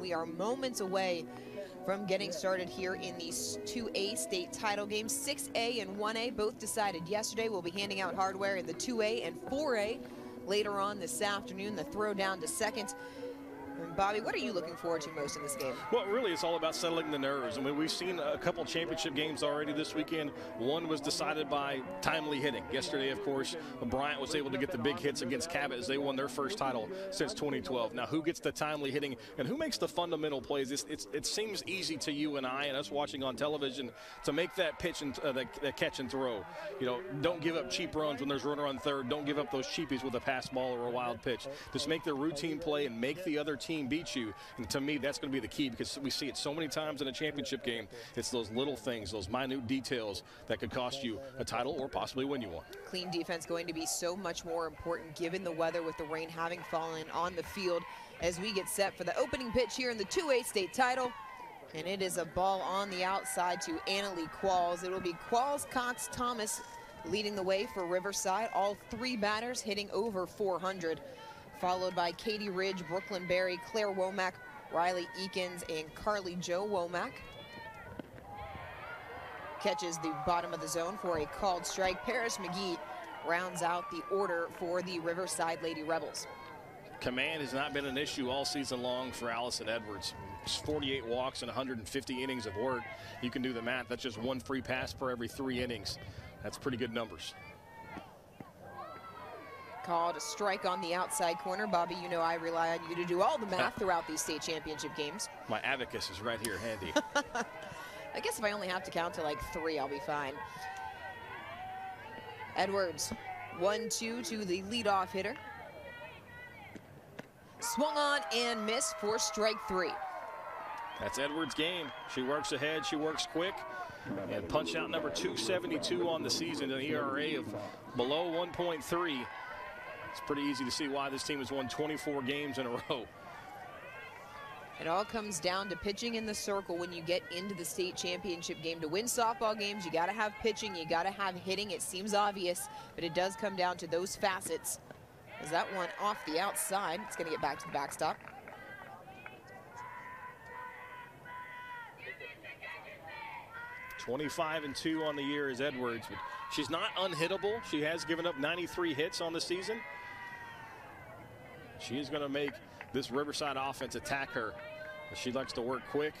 We are moments away from getting started here in these 2A state title games. 6A and 1A both decided yesterday. We'll be handing out hardware in the 2A and 4A later on this afternoon. The throw down to second. Bobby, what are you looking forward to most in this game? Well, really, it's all about settling the nerves. I mean, we've seen a couple championship games already this weekend. One was decided by timely hitting. Yesterday, of course, Bryant was able to get the big hits against Cabot as they won their first title since 2012. Now, who gets the timely hitting and who makes the fundamental plays? It's, it's, it seems easy to you and I and us watching on television to make that pitch and uh, the, the catch and throw. You know, don't give up cheap runs when there's a runner on third. Don't give up those cheapies with a pass ball or a wild pitch. Just make the routine play and make the other team beat you. And to me, that's going to be the key because we see it so many times in a championship game. It's those little things, those minute details that could cost you a title or possibly win you one. Clean defense going to be so much more important given the weather with the rain having fallen on the field as we get set for the opening pitch here in the 2A state title. And it is a ball on the outside to Annalie Qualls. It will be Qualls, Cox, Thomas leading the way for Riverside. All three batters hitting over 400 followed by Katie Ridge, Brooklyn Berry, Claire Womack, Riley Eakins, and Carly Joe Womack. Catches the bottom of the zone for a called strike. Paris McGee rounds out the order for the Riverside Lady Rebels. Command has not been an issue all season long for Allison Edwards. 48 walks and 150 innings of work. You can do the math. That's just one free pass per every three innings. That's pretty good numbers called a strike on the outside corner. Bobby, you know I rely on you to do all the math throughout these state championship games. My abacus is right here handy. I guess if I only have to count to like three, I'll be fine. Edwards, one, two to the leadoff hitter. Swung on and missed for strike three. That's Edwards' game. She works ahead, she works quick. And punch out number 272 on the season, an ERA of below 1.3. It's pretty easy to see why this team has won 24 games in a row. It all comes down to pitching in the circle when you get into the state championship game. To win softball games, you got to have pitching, you got to have hitting. It seems obvious, but it does come down to those facets. Is that one off the outside? It's going to get back to the backstop. Twenty-five and two on the year is Edwards, but she's not unhittable. She has given up 93 hits on the season. She is going to make this Riverside offense attack her. She likes to work quick.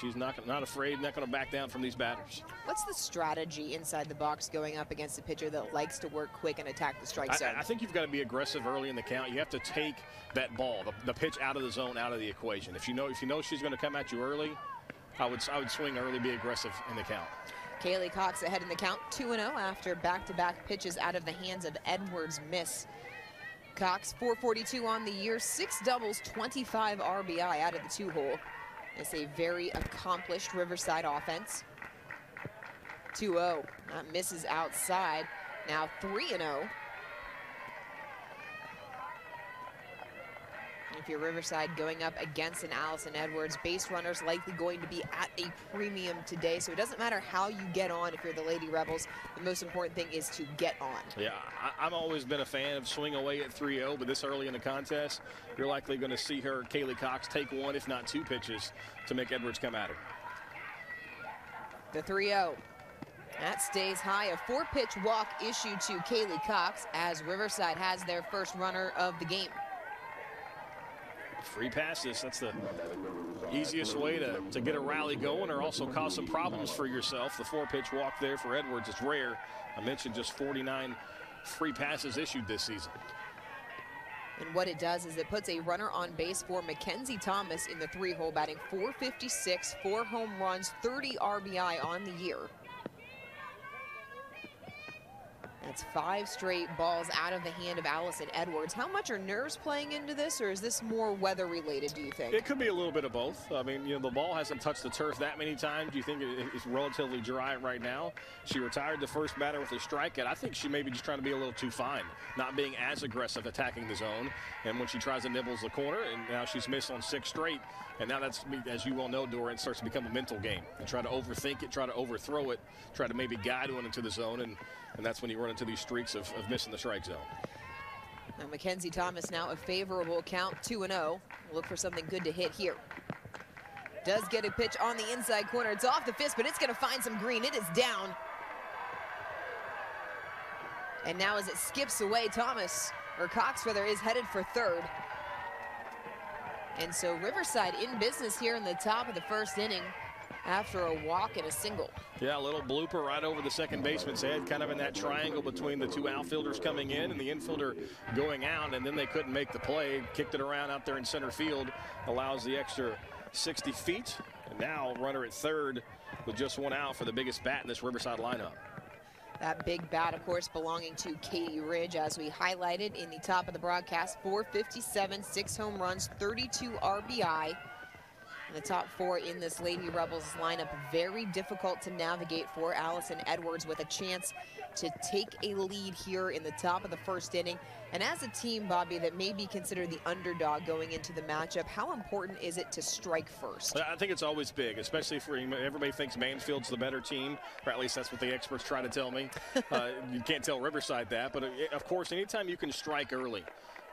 She's not, not afraid, not going to back down from these batters. What's the strategy inside the box going up against a pitcher that likes to work quick and attack the strike zone? I, I think you've got to be aggressive early in the count. You have to take that ball, the, the pitch out of the zone, out of the equation. If you know if you know she's going to come at you early, I would I would swing early, be aggressive in the count. Kaylee Cox ahead in the count, 2-0 after back-to-back -back pitches out of the hands of Edwards miss. Cox, 442 on the year, six doubles, 25 RBI out of the two hole. It's a very accomplished Riverside offense. 2-0, that misses outside. Now 3-0. If you're Riverside going up against an Allison Edwards, base runner's likely going to be at a premium today. So it doesn't matter how you get on if you're the Lady Rebels. The most important thing is to get on. Yeah, I, have always been a fan of swing away at 3-0, but this early in the contest, you're likely going to see her, Kaylee Cox, take one, if not two pitches to make Edwards come at her. The 3-0. That stays high. A four-pitch walk issued to Kaylee Cox as Riverside has their first runner of the game free passes. That's the easiest way to, to get a rally going or also cause some problems for yourself. The four-pitch walk there for Edwards is rare. I mentioned just 49 free passes issued this season. And what it does is it puts a runner on base for Mackenzie Thomas in the three-hole batting 456, four home runs, 30 RBI on the year. That's five straight balls out of the hand of Allison Edwards. How much are nerves playing into this, or is this more weather related, do you think? It could be a little bit of both. I mean, you know, the ball hasn't touched the turf that many times. Do you think it's relatively dry right now? She retired the first batter with a strikeout. I think she may be just trying to be a little too fine, not being as aggressive attacking the zone. And when she tries to nibbles the corner, and now she's missed on six straight, and now that's, as you well know, Dora, it starts to become a mental game. You try to overthink it, try to overthrow it, try to maybe guide one into the zone, and, and that's when you run into these streaks of, of missing the strike zone. Now Mackenzie Thomas now a favorable count 2-0. Look for something good to hit here. Does get a pitch on the inside corner. It's off the fist, but it's going to find some green. It is down. And now as it skips away, Thomas, or Coxfeather is headed for third. And so Riverside in business here in the top of the first inning after a walk and a single. Yeah, a little blooper right over the second baseman's head, kind of in that triangle between the two outfielders coming in and the infielder going out, and then they couldn't make the play. Kicked it around out there in center field, allows the extra 60 feet. And now runner at third with just one out for the biggest bat in this Riverside lineup. That big bat, of course, belonging to Katie Ridge, as we highlighted in the top of the broadcast. 457, six home runs, 32 RBI. The top four in this Lady Rebels lineup, very difficult to navigate for Allison Edwards with a chance to take a lead here in the top of the first inning. And as a team, Bobby, that may be considered the underdog going into the matchup, how important is it to strike first? I think it's always big, especially for everybody thinks Mansfield's the better team, or at least that's what the experts try to tell me. uh, you can't tell Riverside that, but uh, of course, anytime you can strike early,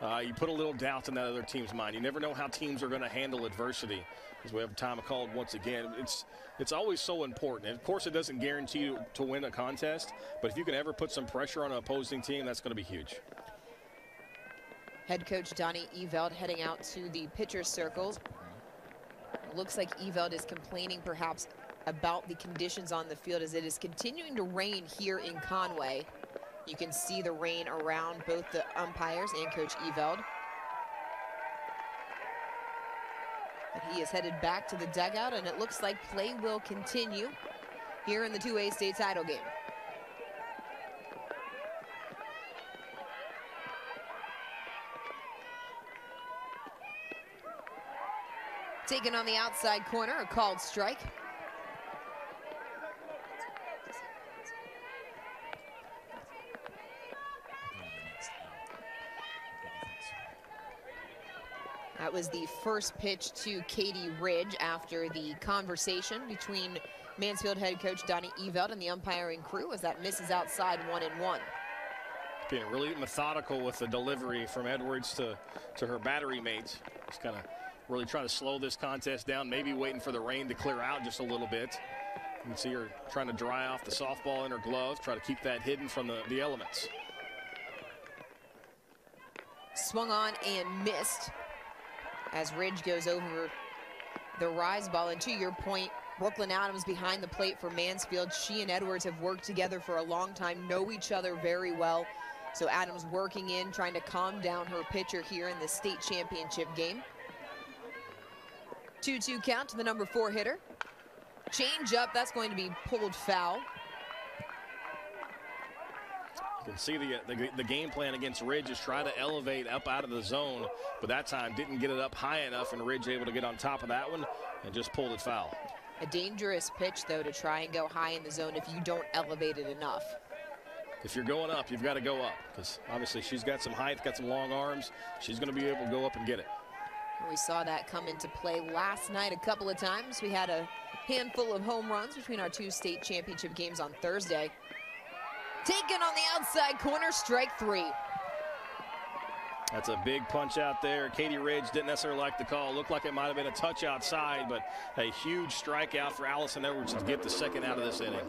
uh, you put a little doubt in that other team's mind. You never know how teams are going to handle adversity. As we have time called once again, it's it's always so important. And of course, it doesn't guarantee you to win a contest, but if you can ever put some pressure on an opposing team, that's going to be huge. Head coach Donnie Eveld heading out to the pitcher's circles. Looks like Eveld is complaining perhaps about the conditions on the field as it is continuing to rain here in Conway. You can see the rain around both the umpires and Coach Eveld. But he is headed back to the dugout, and it looks like play will continue here in the 2A state title game. Taken on the outside corner, a called strike. That was the first pitch to Katie Ridge after the conversation between Mansfield head coach Donnie Eveld and the umpiring crew as that misses outside one and one. Being really methodical with the delivery from Edwards to, to her battery mates. Just kind of really trying to slow this contest down, maybe waiting for the rain to clear out just a little bit. You can see her trying to dry off the softball in her glove, try to keep that hidden from the, the elements. Swung on and missed as Ridge goes over the rise ball. And to your point, Brooklyn Adams behind the plate for Mansfield. She and Edwards have worked together for a long time, know each other very well. So Adams working in, trying to calm down her pitcher here in the state championship game. 2-2 count to the number four hitter. Change up, that's going to be pulled foul. You can see the, the, the, game plan against Ridge is try to elevate up out of the zone, but that time didn't get it up high enough, and Ridge able to get on top of that one and just pulled it foul. A dangerous pitch, though, to try and go high in the zone if you don't elevate it enough. If you're going up, you've got to go up because obviously she's got some height, got some long arms. She's going to be able to go up and get it. We saw that come into play last night a couple of times. We had a handful of home runs between our two state championship games on Thursday. Taken on the outside corner, strike three. That's a big punch out there. Katie Ridge didn't necessarily like the call. Looked like it might have been a touch outside, but a huge strikeout for Allison Edwards to get the second out of this inning.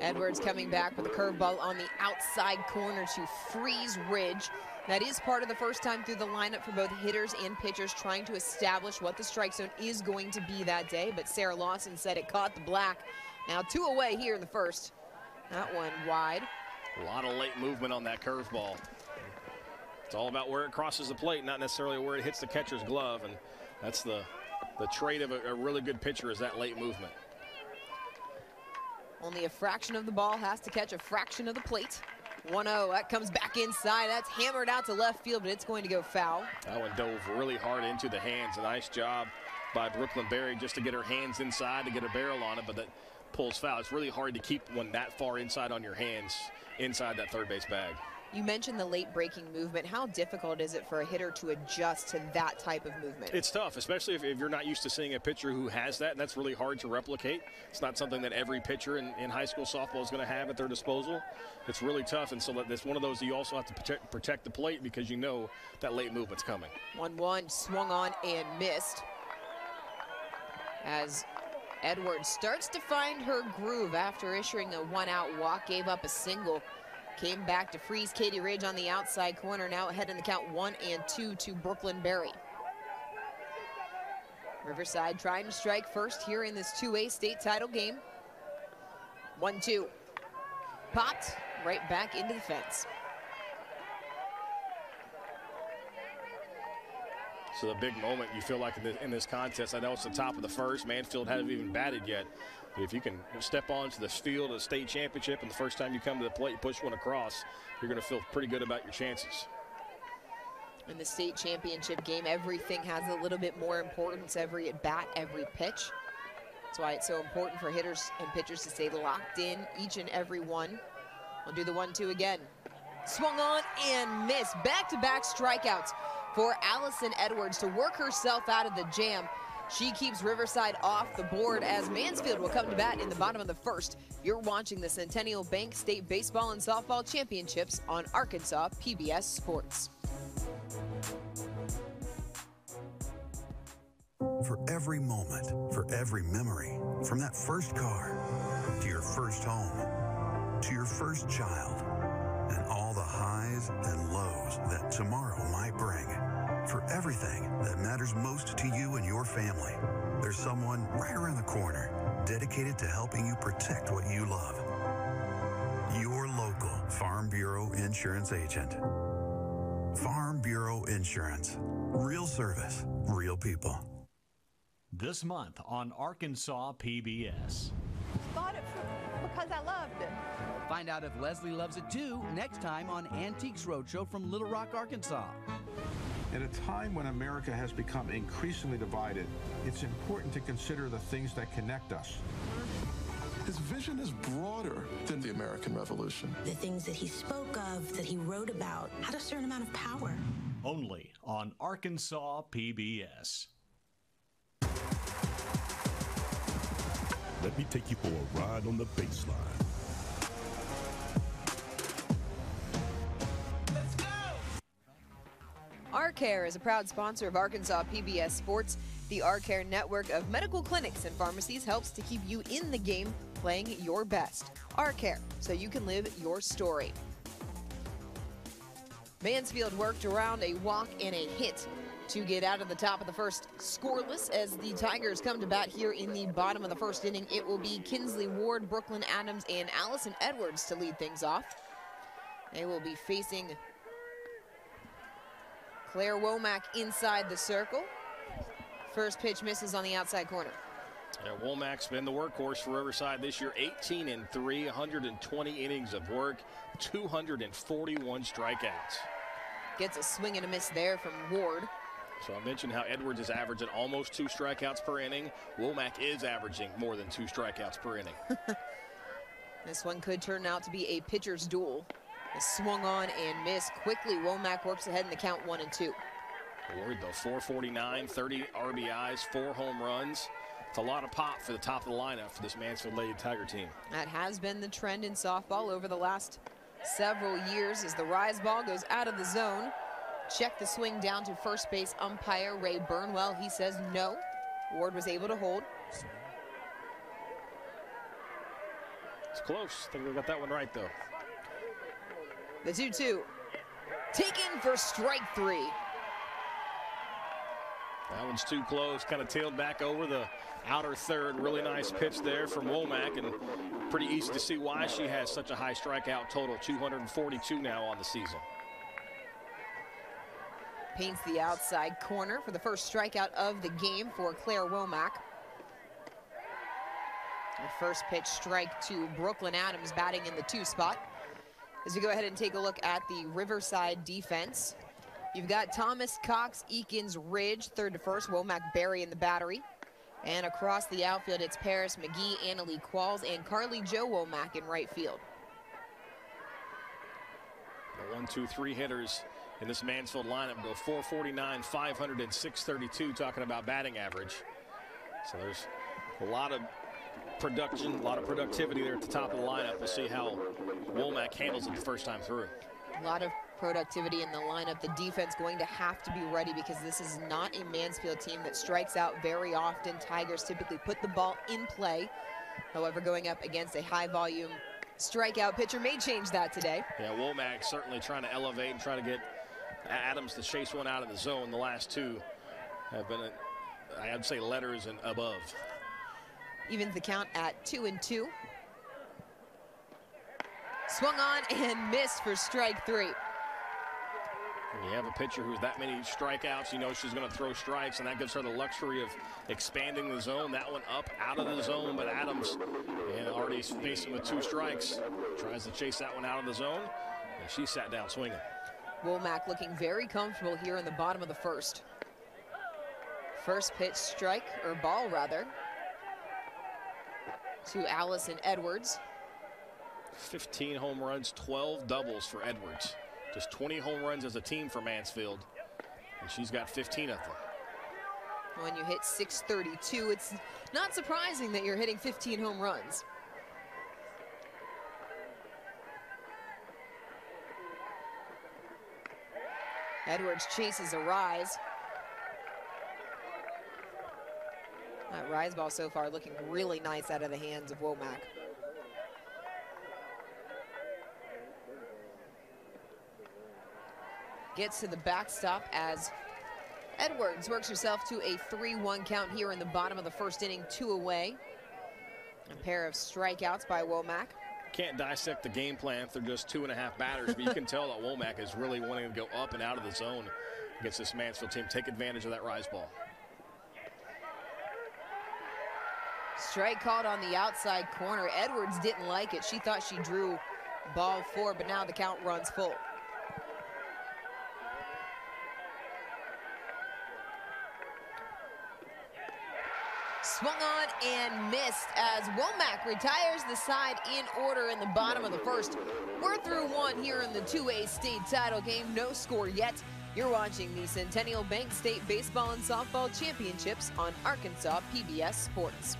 Edwards coming back with a curveball on the outside corner to freeze Ridge. That is part of the first time through the lineup for both hitters and pitchers trying to establish what the strike zone is going to be that day. But Sarah Lawson said it caught the black. Now two away here in the first. That one wide. A lot of late movement on that curveball. It's all about where it crosses the plate, not necessarily where it hits the catcher's glove. And that's the, the trait of a, a really good pitcher is that late movement. Only a fraction of the ball has to catch a fraction of the plate. 1-0, that comes back inside. That's hammered out to left field, but it's going to go foul. That one dove really hard into the hands. A nice job by Brooklyn Berry just to get her hands inside to get a barrel on it, but that pulls foul. It's really hard to keep one that far inside on your hands inside that third base bag. You mentioned the late breaking movement. How difficult is it for a hitter to adjust to that type of movement? It's tough, especially if, if you're not used to seeing a pitcher who has that, and that's really hard to replicate. It's not something that every pitcher in, in high school softball is going to have at their disposal. It's really tough, and so that's one of those you also have to protect, protect the plate because you know that late movement's coming. 1-1, swung on and missed. as Edwards starts to find her groove after issuing a one-out walk, gave up a single, came back to freeze Katie Ridge on the outside corner, now ahead in the count one and two to Brooklyn Berry. Riverside trying to strike first here in this 2A state title game. One, two. Popped right back into the fence. So the big moment you feel like in, in, this contest, I know it's the top of the first. Mansfield hasn't even batted yet. But if you can step onto the field of state championship and the first time you come to the plate, you push one across, you're going to feel pretty good about your chances. In the state championship game, everything has a little bit more importance every at bat, every pitch. That's why it's so important for hitters and pitchers to stay locked in each and every one. We'll do the one-two again. Swung on and missed. Back-to-back -back strikeouts for Allison Edwards to work herself out of the jam. She keeps Riverside off the board as Mansfield will come to bat in the bottom of the first. You're watching the Centennial Bank State Baseball and Softball Championships on Arkansas PBS Sports. For every moment, for every memory, from that first car to your first home to your first child and all highs and lows that tomorrow might bring. For everything that matters most to you and your family, there's someone right around the corner dedicated to helping you protect what you love. Your local Farm Bureau insurance agent. Farm Bureau Insurance. Real service, real people. This month on Arkansas PBS. Bought it because I loved it. Find out if Leslie loves it too next time on Antiques Roadshow from Little Rock, Arkansas. At a time when America has become increasingly divided, it's important to consider the things that connect us. His vision is broader than the American Revolution. The things that he spoke of, that he wrote about, had a certain amount of power. Only on Arkansas PBS. Let me take you for a ride on the baseline. ArCare is a proud sponsor of Arkansas PBS Sports. The ArCare network of medical clinics and pharmacies helps to keep you in the game playing your best. ArCare, so you can live your story. Mansfield worked around a walk and a hit to get out of the top of the first scoreless as the Tigers come to bat here in the bottom of the first inning. It will be Kinsley Ward, Brooklyn Adams, and Allison Edwards to lead things off. They will be facing Claire Womack inside the circle. First pitch misses on the outside corner. Yeah, Womack's been the workhorse for Riverside this year, 18 and 3, 120 innings of work, 241 strikeouts. Gets a swing and a miss there from Ward. So I mentioned how Edwards is averaging almost two strikeouts per inning. Womack is averaging more than two strikeouts per inning. this one could turn out to be a pitcher's duel. A swung on and missed quickly. Womack works ahead in the count one and two. Ward, though, 449, 30 RBIs, four home runs. It's a lot of pop for the top of the lineup for this Mansfield Lady Tiger team. That has been the trend in softball over the last several years as the rise ball goes out of the zone. Check the swing down to first base umpire Ray Burnwell. He says no. Ward was able to hold. It's close. I think we got that one right, though. The 2-2. Taken for strike three. That one's too close. Kind of tailed back over the outer third. Really nice pitch there from Womack, and pretty easy to see why she has such a high strikeout total, 242 now on the season. Paints the outside corner for the first strikeout of the game for Claire Womack. The first pitch strike to Brooklyn Adams batting in the two spot. As we go ahead and take a look at the Riverside defense, you've got Thomas Cox, Eakins, Ridge, third to first, Womack Berry in the battery. And across the outfield, it's Paris McGee, Annalie Qualls, and Carly Joe Womack in right field. The one, two, three hitters in this Mansfield lineup go 449, 500, and 632, talking about batting average. So there's a lot of production, a lot of productivity there at the top of the lineup. We'll see how Womack handles it the first time through. A lot of productivity in the lineup. The defense going to have to be ready because this is not a Mansfield team that strikes out very often. Tigers typically put the ball in play. However, going up against a high volume strikeout pitcher may change that today. Yeah, Womack certainly trying to elevate and try to get Adams to chase one out of the zone. The last two have been, uh, I'd say, letters and above. Evens the count at two and two. Swung on and missed for strike three. When you have a pitcher who's that many strikeouts, you know she's going to throw strikes, and that gives her the luxury of expanding the zone. That one up out of the zone, but Adams and already facing with two strikes. Tries to chase that one out of the zone, and she sat down swinging. Womack looking very comfortable here in the bottom of the first. First pitch strike, or ball rather, to Allison Edwards. 15 home runs, 12 doubles for Edwards. Just 20 home runs as a team for Mansfield, and she's got 15 of them. When you hit 632, it's not surprising that you're hitting 15 home runs. Edwards chases a rise. That rise ball so far looking really nice out of the hands of Womack. Gets to the backstop as Edwards works herself to a 3-1 count here in the bottom of the first inning, two away. A pair of strikeouts by Womack. Can't dissect the game plan through just two and a half batters, but you can tell that Womack is really wanting to go up and out of the zone against this Mansfield team. Take advantage of that rise ball. Strike called on the outside corner. Edwards didn't like it. She thought she drew ball four, but now the count runs full. Swung on and missed as Womack retires the side in order in the bottom of the first. We're through one here in the 2A state title game. No score yet. You're watching the Centennial Bank State Baseball and Softball Championships on Arkansas PBS Sports.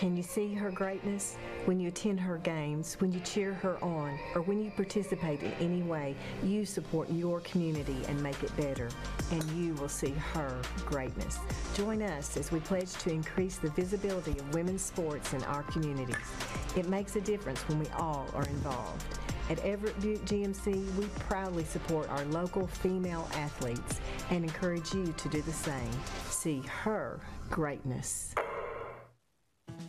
Can you see her greatness? When you attend her games, when you cheer her on, or when you participate in any way, you support your community and make it better, and you will see her greatness. Join us as we pledge to increase the visibility of women's sports in our communities. It makes a difference when we all are involved. At Everett Buick GMC, we proudly support our local female athletes and encourage you to do the same. See her greatness.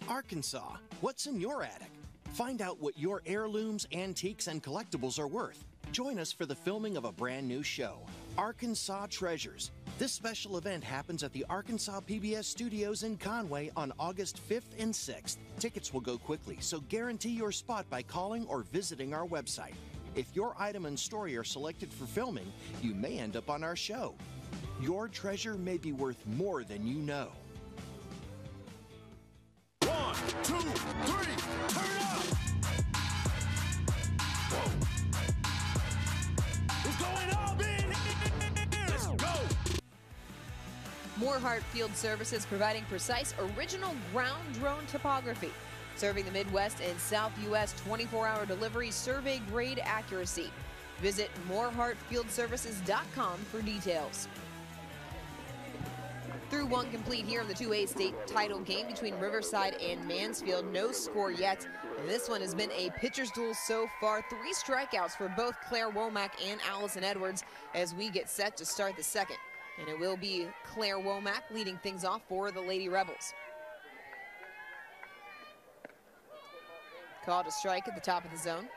Arkansas, what's in your attic? Find out what your heirlooms, antiques, and collectibles are worth. Join us for the filming of a brand new show, Arkansas Treasures. This special event happens at the Arkansas PBS studios in Conway on August 5th and 6th. Tickets will go quickly, so guarantee your spot by calling or visiting our website. If your item and story are selected for filming, you may end up on our show. Your treasure may be worth more than you know. One, two, three, turn up! Whoa. It's going all in Let's go! Moorhart Field Services providing precise original ground drone topography, serving the Midwest and South U.S. 24-hour delivery survey grade accuracy. Visit moorhartfieldservices.com for details. Through one complete here in the 2A state title game between Riverside and Mansfield. No score yet. This one has been a pitcher's duel so far. Three strikeouts for both Claire Womack and Allison Edwards as we get set to start the second. And it will be Claire Womack leading things off for the Lady Rebels. Called a strike at the top of the zone.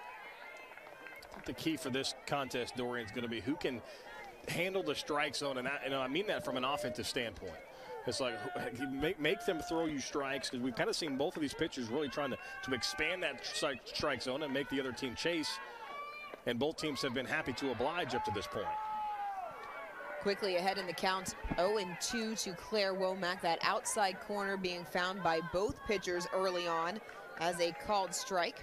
The key for this contest, Dorian, is going to be who can handle the strike zone, and I, know, I mean that from an offensive standpoint. It's like make, make them throw you strikes because we've kind of seen both of these pitchers really trying to, to expand that strike, zone and make the other team chase. And both teams have been happy to oblige up to this point. Quickly ahead in the count, 0-2 to Claire Womack. That outside corner being found by both pitchers early on as a called strike.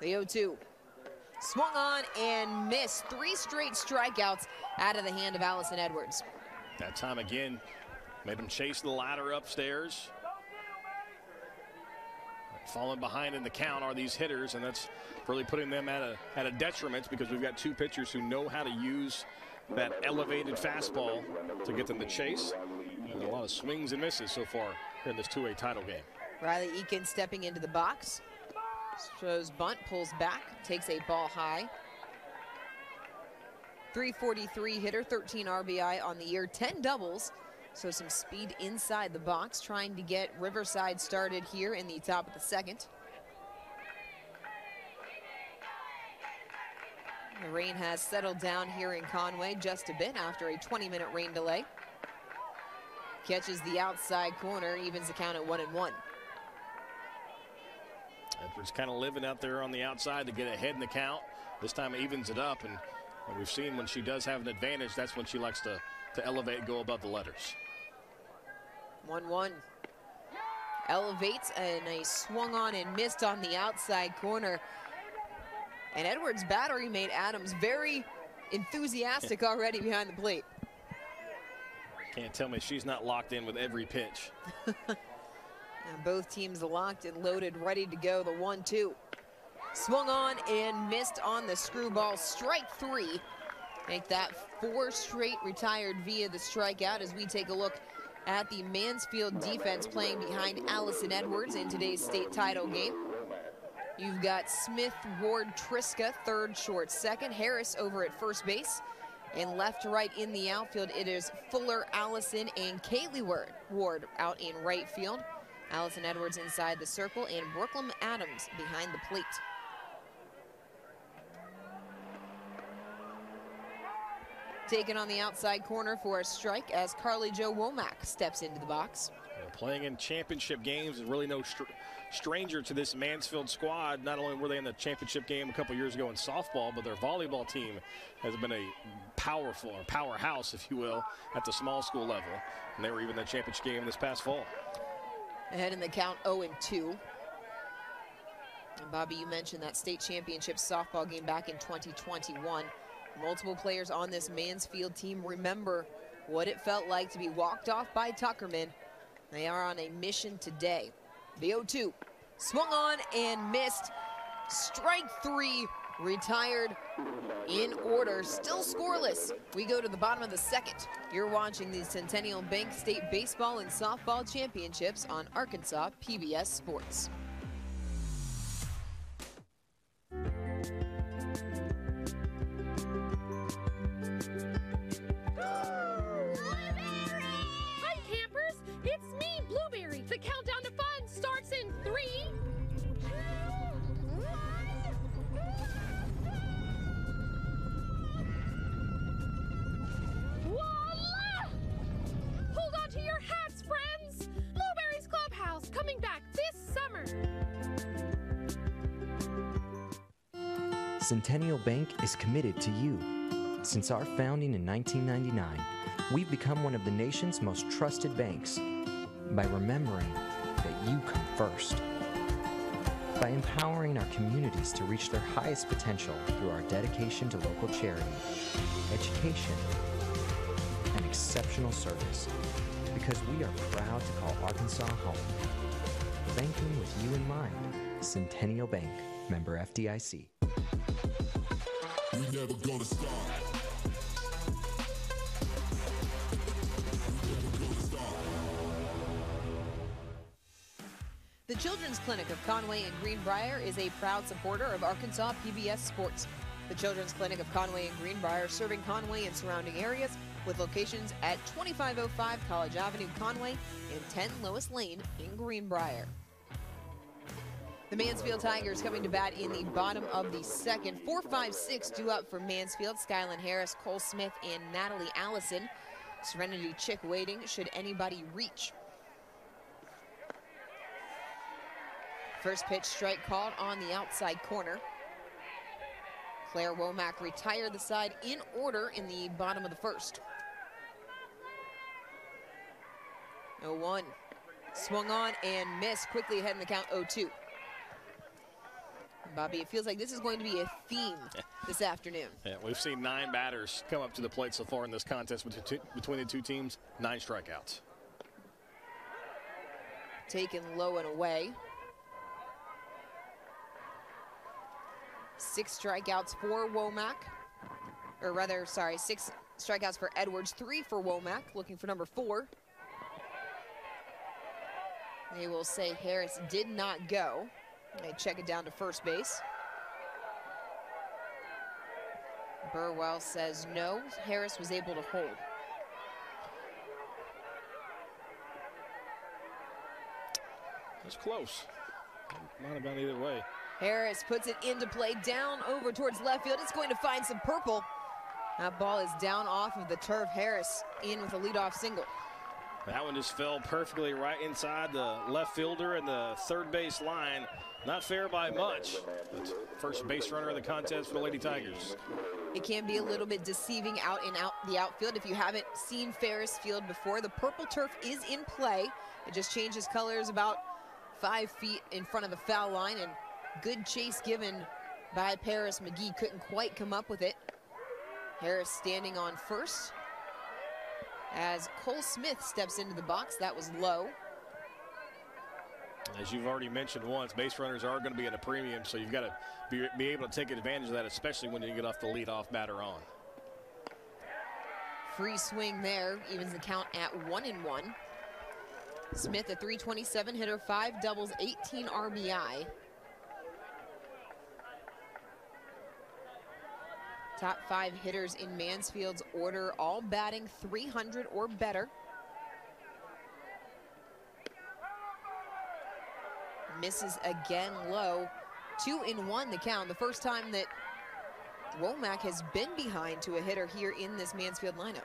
The 0-2 swung on and missed. Three straight strikeouts out of the hand of Allison Edwards. That time again, made him chase the ladder upstairs. falling behind in the count are these hitters, and that's really putting them at a, at a detriment because we've got two pitchers who know how to use that elevated fastball to get them to chase. And a lot of swings and misses so far in this 2A title game. Riley Eakin stepping into the box. Shows bunt, pulls back, takes a ball high. 343 hitter, 13 RBI on the year, 10 doubles. So some speed inside the box, trying to get Riverside started here in the top of the second. The rain has settled down here in Conway just a bit after a 20-minute rain delay. Catches the outside corner, evens the count at one and one. Edwards kind of living out there on the outside to get ahead in the count. This time evens it up, and we've seen when she does have an advantage, that's when she likes to, to elevate go above the letters. 1-1. Elevates, and a swung on and missed on the outside corner. And Edwards' battery made Adams very enthusiastic already behind the plate. Can't tell me she's not locked in with every pitch. and both teams locked and loaded, ready to go. The 1-2. Swung on and missed on the screwball. Strike three. Make that four straight retired via the strikeout as we take a look at the Mansfield defense playing behind Allison Edwards in today's state title game. You've got Smith, Ward, Triska, third, short, second. Harris over at first base. And left to right in the outfield, it is Fuller, Allison, and Kaylee Ward out in right field. Allison Edwards inside the circle, and Brooklyn Adams behind the plate. Taken on the outside corner for a strike as Carly Joe Womack steps into the box. playing in championship games is really no str stranger to this Mansfield squad. Not only were they in the championship game a couple years ago in softball, but their volleyball team has been a powerful or powerhouse, if you will, at the small school level. And they were even in the championship game this past fall. Ahead in the count 0 and 2. And Bobby, you mentioned that state championship softball game back in 2021. Multiple players on this Mansfield team remember what it felt like to be walked off by Tuckerman. They are on a mission today. The 0-2 swung on and missed. Strike three, retired in order, still scoreless. We go to the bottom of the second. You're watching the Centennial Bank State Baseball and Softball Championships on Arkansas PBS Sports. Centennial Bank is committed to you. Since our founding in 1999, we've become one of the nation's most trusted banks by remembering that you come first. By empowering our communities to reach their highest potential through our dedication to local charity, education, and exceptional service. Because we are proud to call Arkansas home. Banking with you in mind. Centennial Bank, member FDIC. We never gonna stop. The Children's Clinic of Conway and Greenbrier is a proud supporter of Arkansas PBS Sports. The Children's Clinic of Conway and Greenbrier serving Conway and surrounding areas with locations at 2505 College Avenue, Conway, and 10 Lois Lane in Greenbrier. The Mansfield Tigers coming to bat in the bottom of the second. 4-5-6 due up for Mansfield. Skyland Harris, Cole Smith, and Natalie Allison. Serenity Chick waiting should anybody reach. First pitch strike called on the outside corner. Claire Womack retired the side in order in the bottom of the first. 0-1. Swung on and missed quickly ahead in the count 0-2. Bobby, it feels like this is going to be a theme this afternoon. Yeah, we've seen nine batters come up to the plate so far in this contest between the two teams, nine strikeouts. Taken low and away. Six strikeouts for Womack. Or rather, sorry, six strikeouts for Edwards, three for Womack, looking for number four. They will say Harris did not go. They check it down to first base. Burwell says no. Harris was able to hold. That's close. Might have been either way. Harris puts it into play down over towards left field. It's going to find some purple. That ball is down off of the turf. Harris in with a leadoff single. That one just fell perfectly right inside the left fielder and the third base line. Not fair by much. First base runner of the contest for the Lady Tigers. It can be a little bit deceiving out in out the outfield. If you haven't seen Farris Field before, the purple turf is in play. It just changes colors about five feet in front of the foul line and good chase given by Paris McGee. Couldn't quite come up with it. Harris standing on first as Cole Smith steps into the box. That was low. As you've already mentioned once, base runners are going to be at a premium, so you've got to be, be able to take advantage of that, especially when you get off the leadoff batter on. Free swing there, evens the count at one and one. Smith, a 327 hitter, five doubles, 18 RBI. Top five hitters in Mansfield's order, all batting 300 or better. Misses again low. Two in one the count. The first time that Womack has been behind to a hitter here in this Mansfield lineup.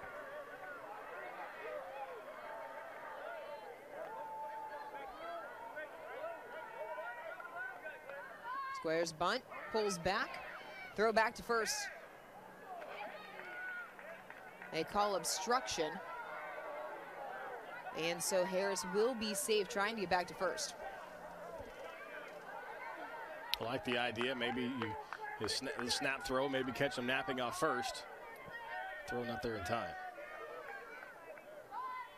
Squares bunt, pulls back, throw back to first. They call obstruction. And so Harris will be safe trying to get back to first. I like the idea. Maybe you, you snap, snap throw, maybe catch him napping off first. Throw not there in time.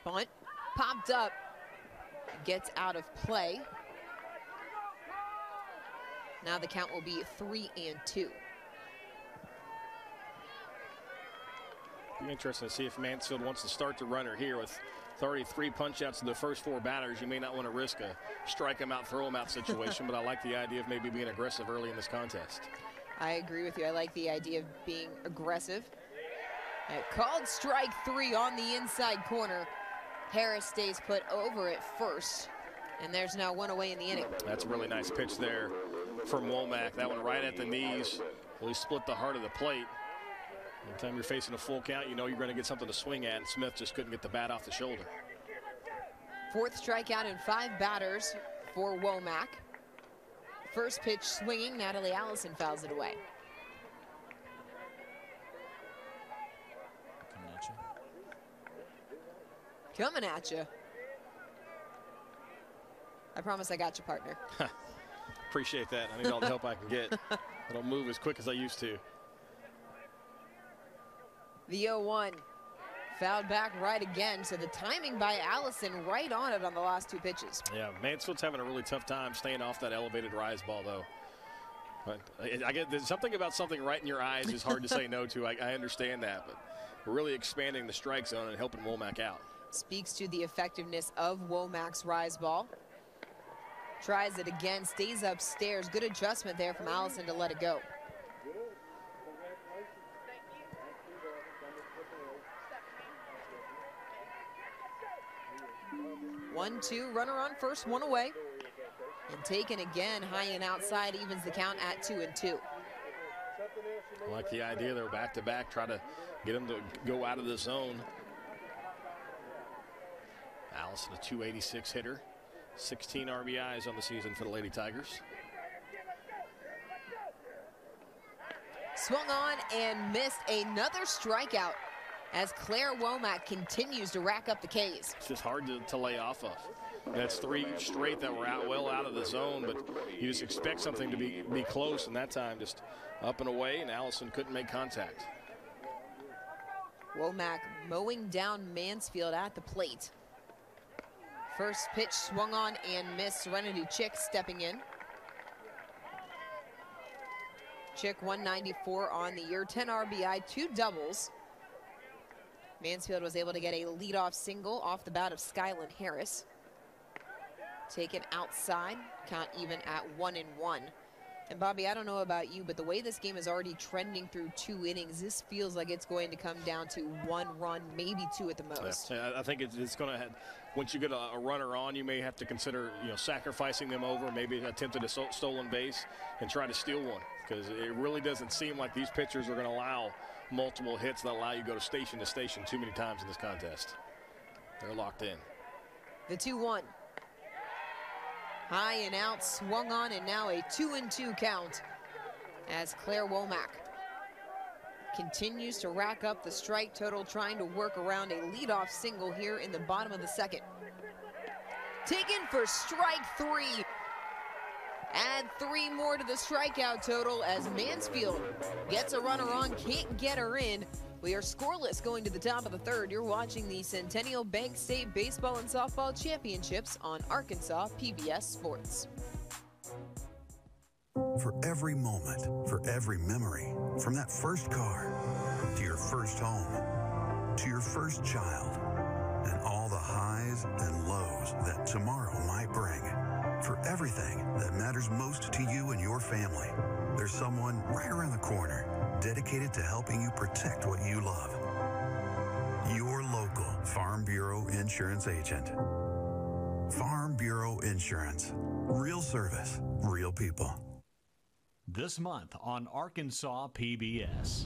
Bunt popped up, gets out of play. Now the count will be three and two. Be interesting to see if Mansfield wants to start the runner here with 33 punch outs to the first four batters. You may not want to risk a strike him out, throw him out situation, but I like the idea of maybe being aggressive early in this contest. I agree with you. I like the idea of being aggressive. called strike three on the inside corner. Harris stays put over at first, and there's now one away in the inning. That's a really nice pitch there from Womack. That one right at the knees. Really split the heart of the plate. Anytime you're facing a full count, you know you're going to get something to swing at, and Smith just couldn't get the bat off the shoulder. Fourth strikeout in five batters for Womack. First pitch swinging, Natalie Allison fouls it away. Coming at you. Coming at you. I promise I got you, partner. Appreciate that. I need all the help I can get. I don't move as quick as I used to. The 0-1 fouled back right again. So the timing by Allison right on it on the last two pitches. Yeah, Mansfield's having a really tough time staying off that elevated rise ball, though. But I get there's something about something right in your eyes is hard to say no to. I, I understand that, but we're really expanding the strike zone and helping Womack out. Speaks to the effectiveness of Womack's rise ball. Tries it again, stays upstairs. Good adjustment there from Allison to let it go. One, two, runner on first, one away. And taken again, high and outside, evens the count at two and two. I like the idea. They're back to back, try to get them to go out of the zone. Allison, a 286 hitter, 16 RBIs on the season for the Lady Tigers. Swung on and missed another strikeout as Claire Womack continues to rack up the Ks. It's just hard to, to lay off of. That's three straight that were out well out of the zone, but you just expect something to be, be close, and that time just up and away, and Allison couldn't make contact. Womack mowing down Mansfield at the plate. First pitch swung on and missed. Serenity Chick stepping in. Chick, 194 on the year, 10 RBI, two doubles. Mansfield was able to get a leadoff single off the bat of Skyland Harris. Taken outside, count even at one and one. And Bobby, I don't know about you, but the way this game is already trending through two innings, this feels like it's going to come down to one run, maybe two at the most. Yeah, I think it's, it's going to have, once you get a, a, runner on, you may have to consider, you know, sacrificing them over, maybe attempting a stolen base and try to steal one because it really doesn't seem like these pitchers are going to allow multiple hits that allow you to go to station to station too many times in this contest. They're locked in. The 2-1. High and out, swung on, and now a two and two count as Claire Womack continues to rack up the strike total, trying to work around a leadoff single here in the bottom of the second. Taken for strike three. Add three more to the strikeout total as Mansfield gets a runner on, can't get her in. We are scoreless going to the top of the third. You're watching the Centennial Bank State Baseball and Softball Championships on Arkansas PBS Sports. For every moment, for every memory, from that first car to your first home to your first child, and all the highs and lows that tomorrow might bring. For everything that matters most to you and your family, there's someone right around the corner dedicated to helping you protect what you love. Your local Farm Bureau insurance agent. Farm Bureau Insurance. Real service, real people. This month on Arkansas PBS.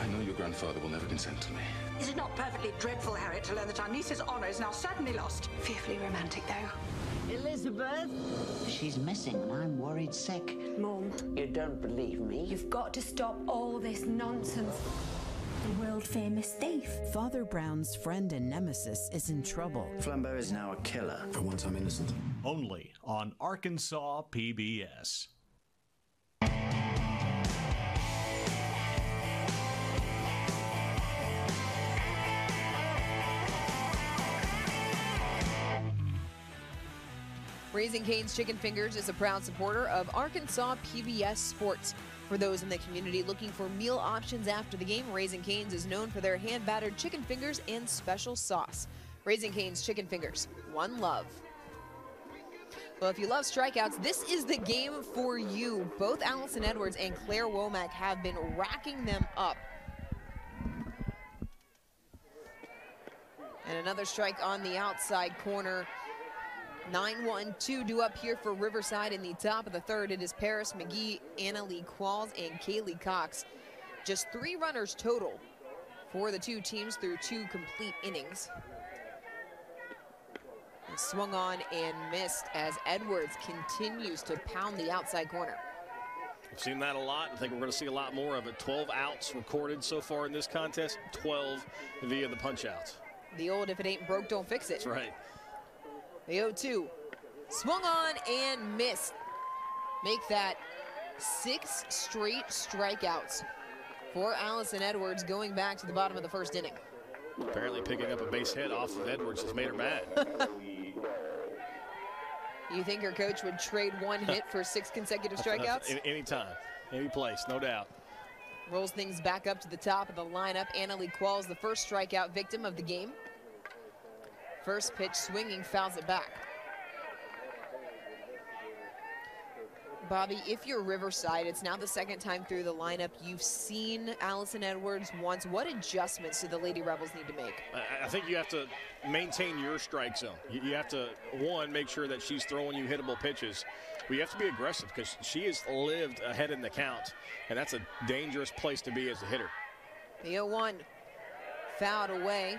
I know your grandfather will never consent to me. Is it not perfectly dreadful, Harriet, to learn that our niece's honour is now certainly lost? Fearfully romantic, though. Elizabeth? She's missing and I'm worried sick. Mom. You don't believe me? You've got to stop all this nonsense. The world famous thief. Father Brown's friend and nemesis is in trouble. Flambeau is now a killer. For once, I'm innocent. Only on Arkansas PBS. Raising Cane's Chicken Fingers is a proud supporter of Arkansas PBS Sports. For those in the community looking for meal options after the game, Raising Cane's is known for their hand battered chicken fingers and special sauce. Raising Cane's Chicken Fingers, one love. Well, if you love strikeouts, this is the game for you. Both Allison Edwards and Claire Womack have been racking them up. And another strike on the outside corner 9-1-2 due up here for Riverside in the top of the third. It is Paris McGee, Anna Lee Qualls, and Kaylee Cox. Just three runners total for the two teams through two complete innings. And swung on and missed as Edwards continues to pound the outside corner. We've seen that a lot. I think we're going to see a lot more of it. 12 outs recorded so far in this contest, 12 via the punch outs. The old if it ain't broke, don't fix it. That's right. The 0-2 swung on and missed. Make that six straight strikeouts for Allison Edwards going back to the bottom of the first inning. Apparently picking up a base hit off of Edwards has made her mad. you think her coach would trade one hit for six consecutive strikeouts? Any time, any place, no doubt. Rolls things back up to the top of the lineup. Annalie Qualls, the first strikeout victim of the game. First pitch swinging, fouls it back. Bobby, if you're Riverside, it's now the second time through the lineup. You've seen Allison Edwards once. What adjustments do the Lady Rebels need to make? I think you have to maintain your strike zone. You have to, one, make sure that she's throwing you hittable pitches. But you have to be aggressive because she has lived ahead in the count, and that's a dangerous place to be as a hitter. The 0-1 fouled away.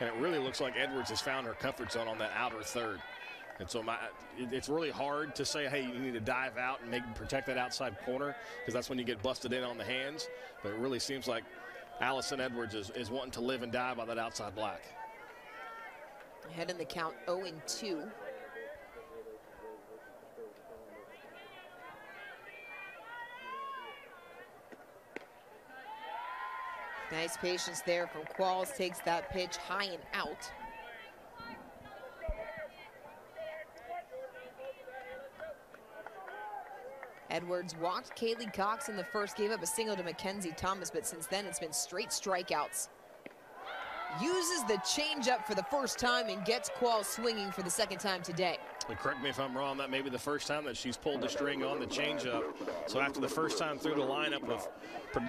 And it really looks like Edwards has found her comfort zone on that outer third. And so my, it's really hard to say, hey, you need to dive out and make protect that outside corner because that's when you get busted in on the hands. But it really seems like Allison Edwards is, is wanting to live and die by that outside block. Ahead in the count 0 and 2. Nice patience there from Qualls. Takes that pitch high and out. Edwards walked Kaylee Cox in the first, gave up a single to Mackenzie Thomas, but since then it's been straight strikeouts. Uses the changeup for the first time and gets Qualls swinging for the second time today. And correct me if I'm wrong, that may be the first time that she's pulled the string on the changeup. So after the first time through the lineup pre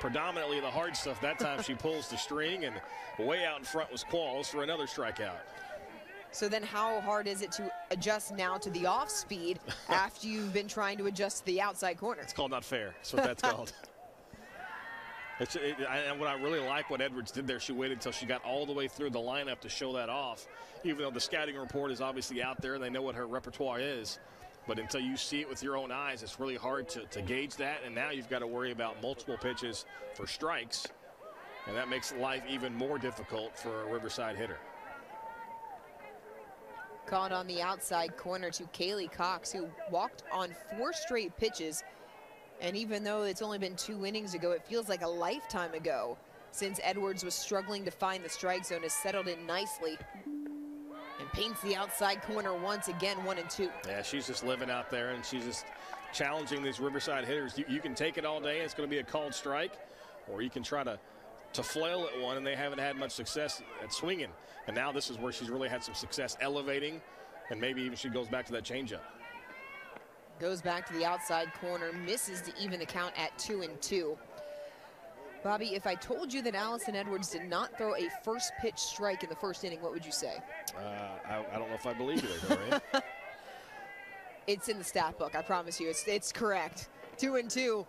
predominantly the hard stuff, that time she pulls the string and way out in front was Qualls for another strikeout. So then how hard is it to adjust now to the off speed after you've been trying to adjust to the outside corner? It's called not fair. That's what that's called. It's, it, I, and what I really like what Edwards did there, she waited until she got all the way through the lineup to show that off, even though the scouting report is obviously out there and they know what her repertoire is. But until you see it with your own eyes, it's really hard to, to gauge that. And now you've got to worry about multiple pitches for strikes. And that makes life even more difficult for a Riverside hitter. Caught on the outside corner to Kaylee Cox, who walked on four straight pitches and even though it's only been two innings ago, it feels like a lifetime ago since Edwards was struggling to find the strike zone, has settled in nicely and paints the outside corner once again, one and two. Yeah, she's just living out there and she's just challenging these Riverside hitters. You, you can take it all day, it's going to be a called strike, or you can try to to flail at one, and they haven't had much success at swinging. And now this is where she's really had some success elevating, and maybe even she goes back to that changeup. Goes back to the outside corner, misses to even the count at two and two. Bobby, if I told you that Allison Edwards did not throw a first pitch strike in the first inning, what would you say? Uh, I, I, don't know if I believe you it's in the stat book, I promise you. It's, it's correct. Two and two.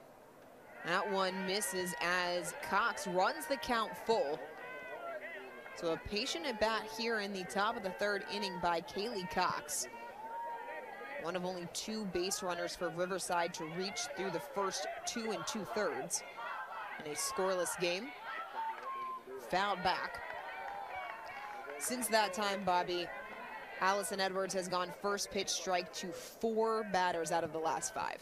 That one misses as Cox runs the count full. So a patient at bat here in the top of the third inning by Kaylee Cox one of only two base runners for Riverside to reach through the first two and two thirds in a scoreless game. Fouled back. Since that time, Bobby, Allison Edwards has gone first pitch strike to four batters out of the last five.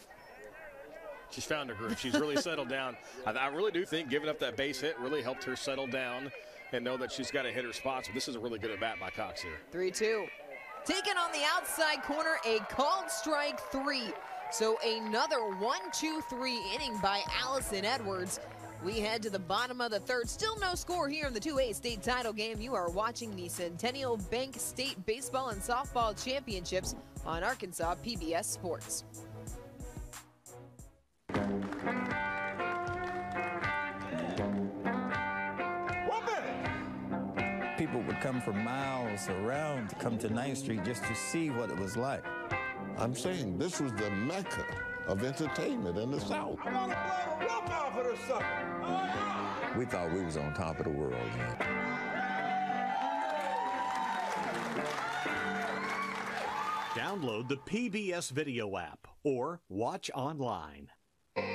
She's found her groove. She's really settled down. I, I, really do think giving up that base hit really helped her settle down and know that she's got to hit her spots. But this is a really good at bat by Cox here. 3 2. Taken on the outside corner, a called strike three. So another one, two, three inning by Allison Edwards. We head to the bottom of the third. Still no score here in the 2A state title game. You are watching the Centennial Bank State Baseball and Softball Championships on Arkansas PBS Sports. people would come from miles around to come to 9th Street just to see what it was like. I'm saying this was the mecca of entertainment in the South. I want to blow a rope off it or something. Oh, yeah. We thought we was on top of the world, man. Download the PBS video app or watch online.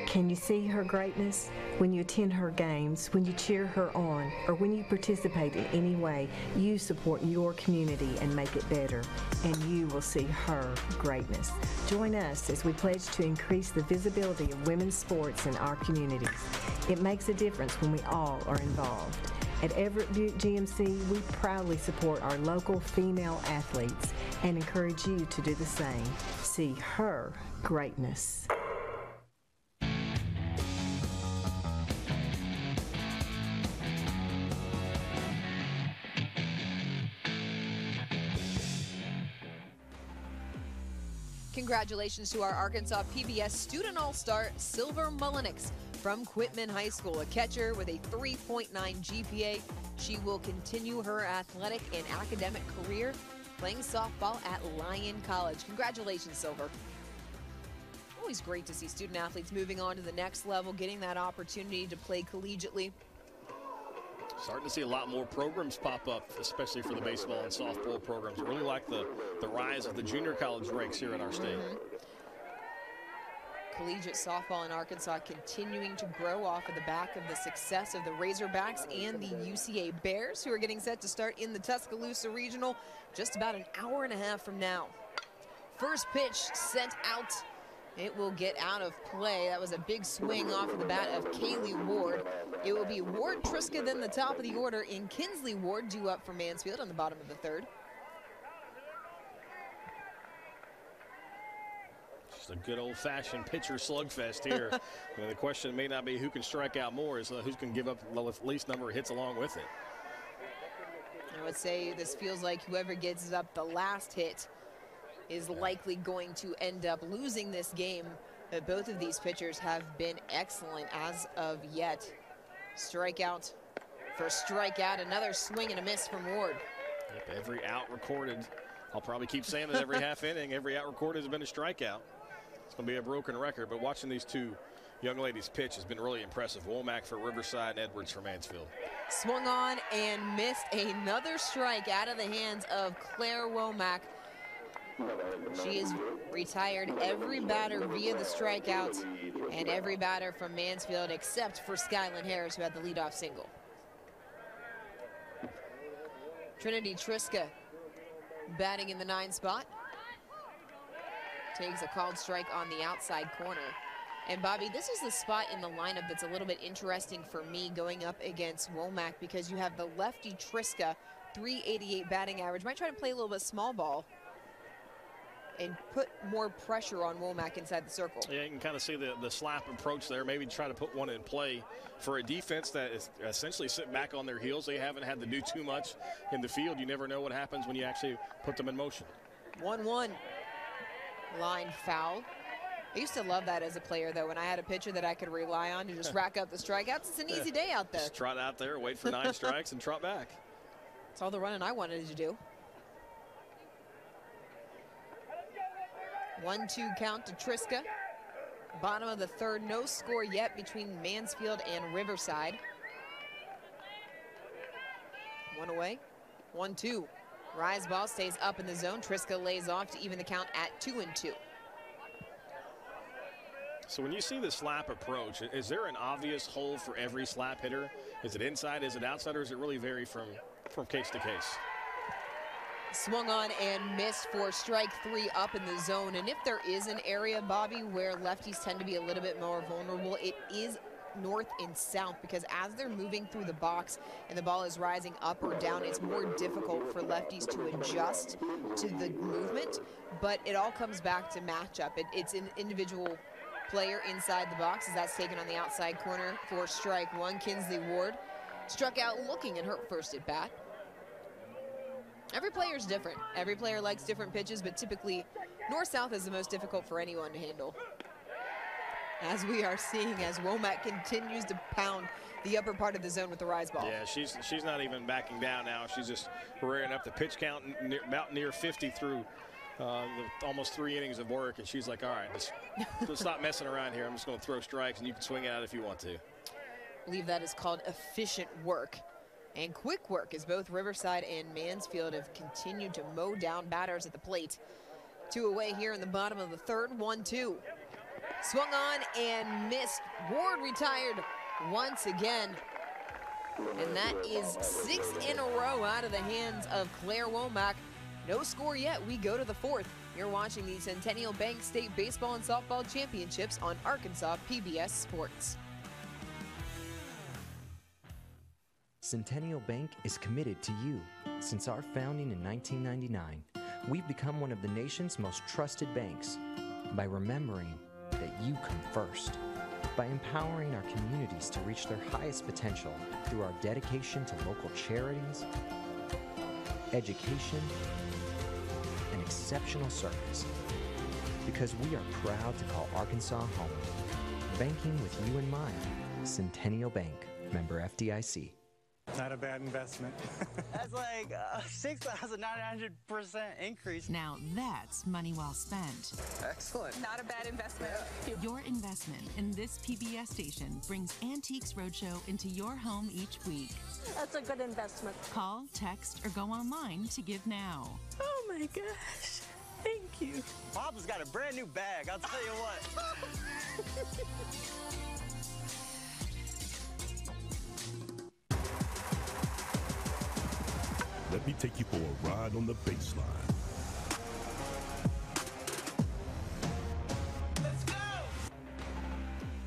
Can you see her greatness? When you attend her games, when you cheer her on, or when you participate in any way, you support your community and make it better, and you will see her greatness. Join us as we pledge to increase the visibility of women's sports in our communities. It makes a difference when we all are involved. At Everett Buick GMC, we proudly support our local female athletes and encourage you to do the same. See her greatness. Congratulations to our Arkansas PBS Student All-Star Silver Mullenix from Quitman High School, a catcher with a 3.9 GPA. She will continue her athletic and academic career playing softball at Lyon College. Congratulations, Silver. Always great to see student athletes moving on to the next level, getting that opportunity to play collegiately. Starting to see a lot more programs pop up, especially for the baseball and softball programs. I really like the, the rise of the junior college ranks here in our state. Mm -hmm. Collegiate softball in Arkansas continuing to grow off of the back of the success of the Razorbacks and the UCA Bears, who are getting set to start in the Tuscaloosa Regional just about an hour and a half from now. First pitch sent out it will get out of play. That was a big swing off of the bat of Kaylee Ward. It will be Ward Triska then the top of the order in Kinsley Ward due up for Mansfield on the bottom of the third. Just a good old-fashioned pitcher slugfest here. the question may not be who can strike out more, is uh, who's going to give up the least number of hits along with it. I would say this feels like whoever gets up the last hit is likely going to end up losing this game. But both of these pitchers have been excellent as of yet. Strikeout for strikeout, another swing and a miss from Ward. Yep, every out recorded. I'll probably keep saying it every half inning. Every out recorded has been a strikeout. It's going to be a broken record, but watching these two young ladies pitch has been really impressive. Womack for Riverside and Edwards for Mansfield. Swung on and missed another strike out of the hands of Claire Womack. She is retired every batter via the strikeouts and every batter from Mansfield except for Skyland Harris who had the leadoff single. Trinity Triska batting in the nine spot. Takes a called strike on the outside corner. And Bobby, this is the spot in the lineup that's a little bit interesting for me going up against Womack because you have the lefty Triska, 388 batting average. Might try to play a little bit small ball and put more pressure on Womack inside the circle. Yeah, you can kind of see the, the slap approach there. Maybe try to put one in play for a defense that is essentially sitting back on their heels. They haven't had to do too much in the field. You never know what happens when you actually put them in motion. 1-1. Line foul. I used to love that as a player, though, when I had a pitcher that I could rely on to just rack up the strikeouts. It's an easy day out there. Just trot out there, wait for nine strikes, and trot back. That's all the running I wanted to do. One-two count to Triska. Bottom of the third, no score yet between Mansfield and Riverside. One away, one-two. Rise ball stays up in the zone. Triska lays off to even the count at two and two. So when you see the slap approach, is there an obvious hole for every slap hitter? Is it inside, is it outside, or does it really vary from, from case to case? Swung on and missed for strike three up in the zone. And if there is an area, Bobby, where lefties tend to be a little bit more vulnerable, it is north and south because as they're moving through the box and the ball is rising up or down, it's more difficult for lefties to adjust to the movement. But it all comes back to matchup. It, it's an individual player inside the box as that's taken on the outside corner for strike one. Kinsley Ward struck out looking at her first at bat. Every player is different. Every player likes different pitches, but typically north-south is the most difficult for anyone to handle. As we are seeing as Womack continues to pound the upper part of the zone with the rise ball. Yeah, she's she's not even backing down now. She's just rearing up the pitch count near, about near 50 through uh, almost three innings of work, and she's like, all right, let's, let's stop messing around here. I'm just going to throw strikes, and you can swing it out if you want to. I believe that is called efficient work and quick work as both Riverside and Mansfield have continued to mow down batters at the plate. Two away here in the bottom of the third, one, two. Swung on and missed. Ward retired once again. And that is six in a row out of the hands of Claire Womack. No score yet. We go to the fourth. You're watching the Centennial Bank State Baseball and Softball Championships on Arkansas PBS Sports. Centennial Bank is committed to you. Since our founding in 1999, we've become one of the nation's most trusted banks by remembering that you come first, by empowering our communities to reach their highest potential through our dedication to local charities, education, and exceptional service. Because we are proud to call Arkansas home. Banking with you in mind. Centennial Bank, member FDIC. Not a bad investment. that's like uh, a 6,900% increase. Now that's money well spent. Excellent. Not a bad investment. Your investment in this PBS station brings Antiques Roadshow into your home each week. That's a good investment. Call, text, or go online to give now. Oh my gosh. Thank you. Papa's got a brand new bag, I'll tell you what. Let me take you for a ride on the baseline.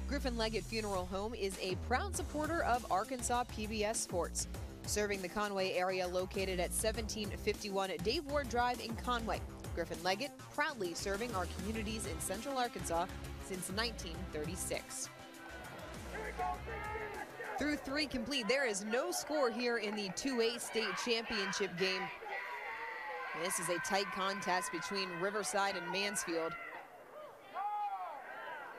Griffin Leggett Funeral Home is a proud supporter of Arkansas PBS Sports, serving the Conway area located at 1751 Dave Ward Drive in Conway. Griffin Leggett, proudly serving our communities in Central Arkansas since 1936. Through three complete, there is no score here in the 2A state championship game. This is a tight contest between Riverside and Mansfield.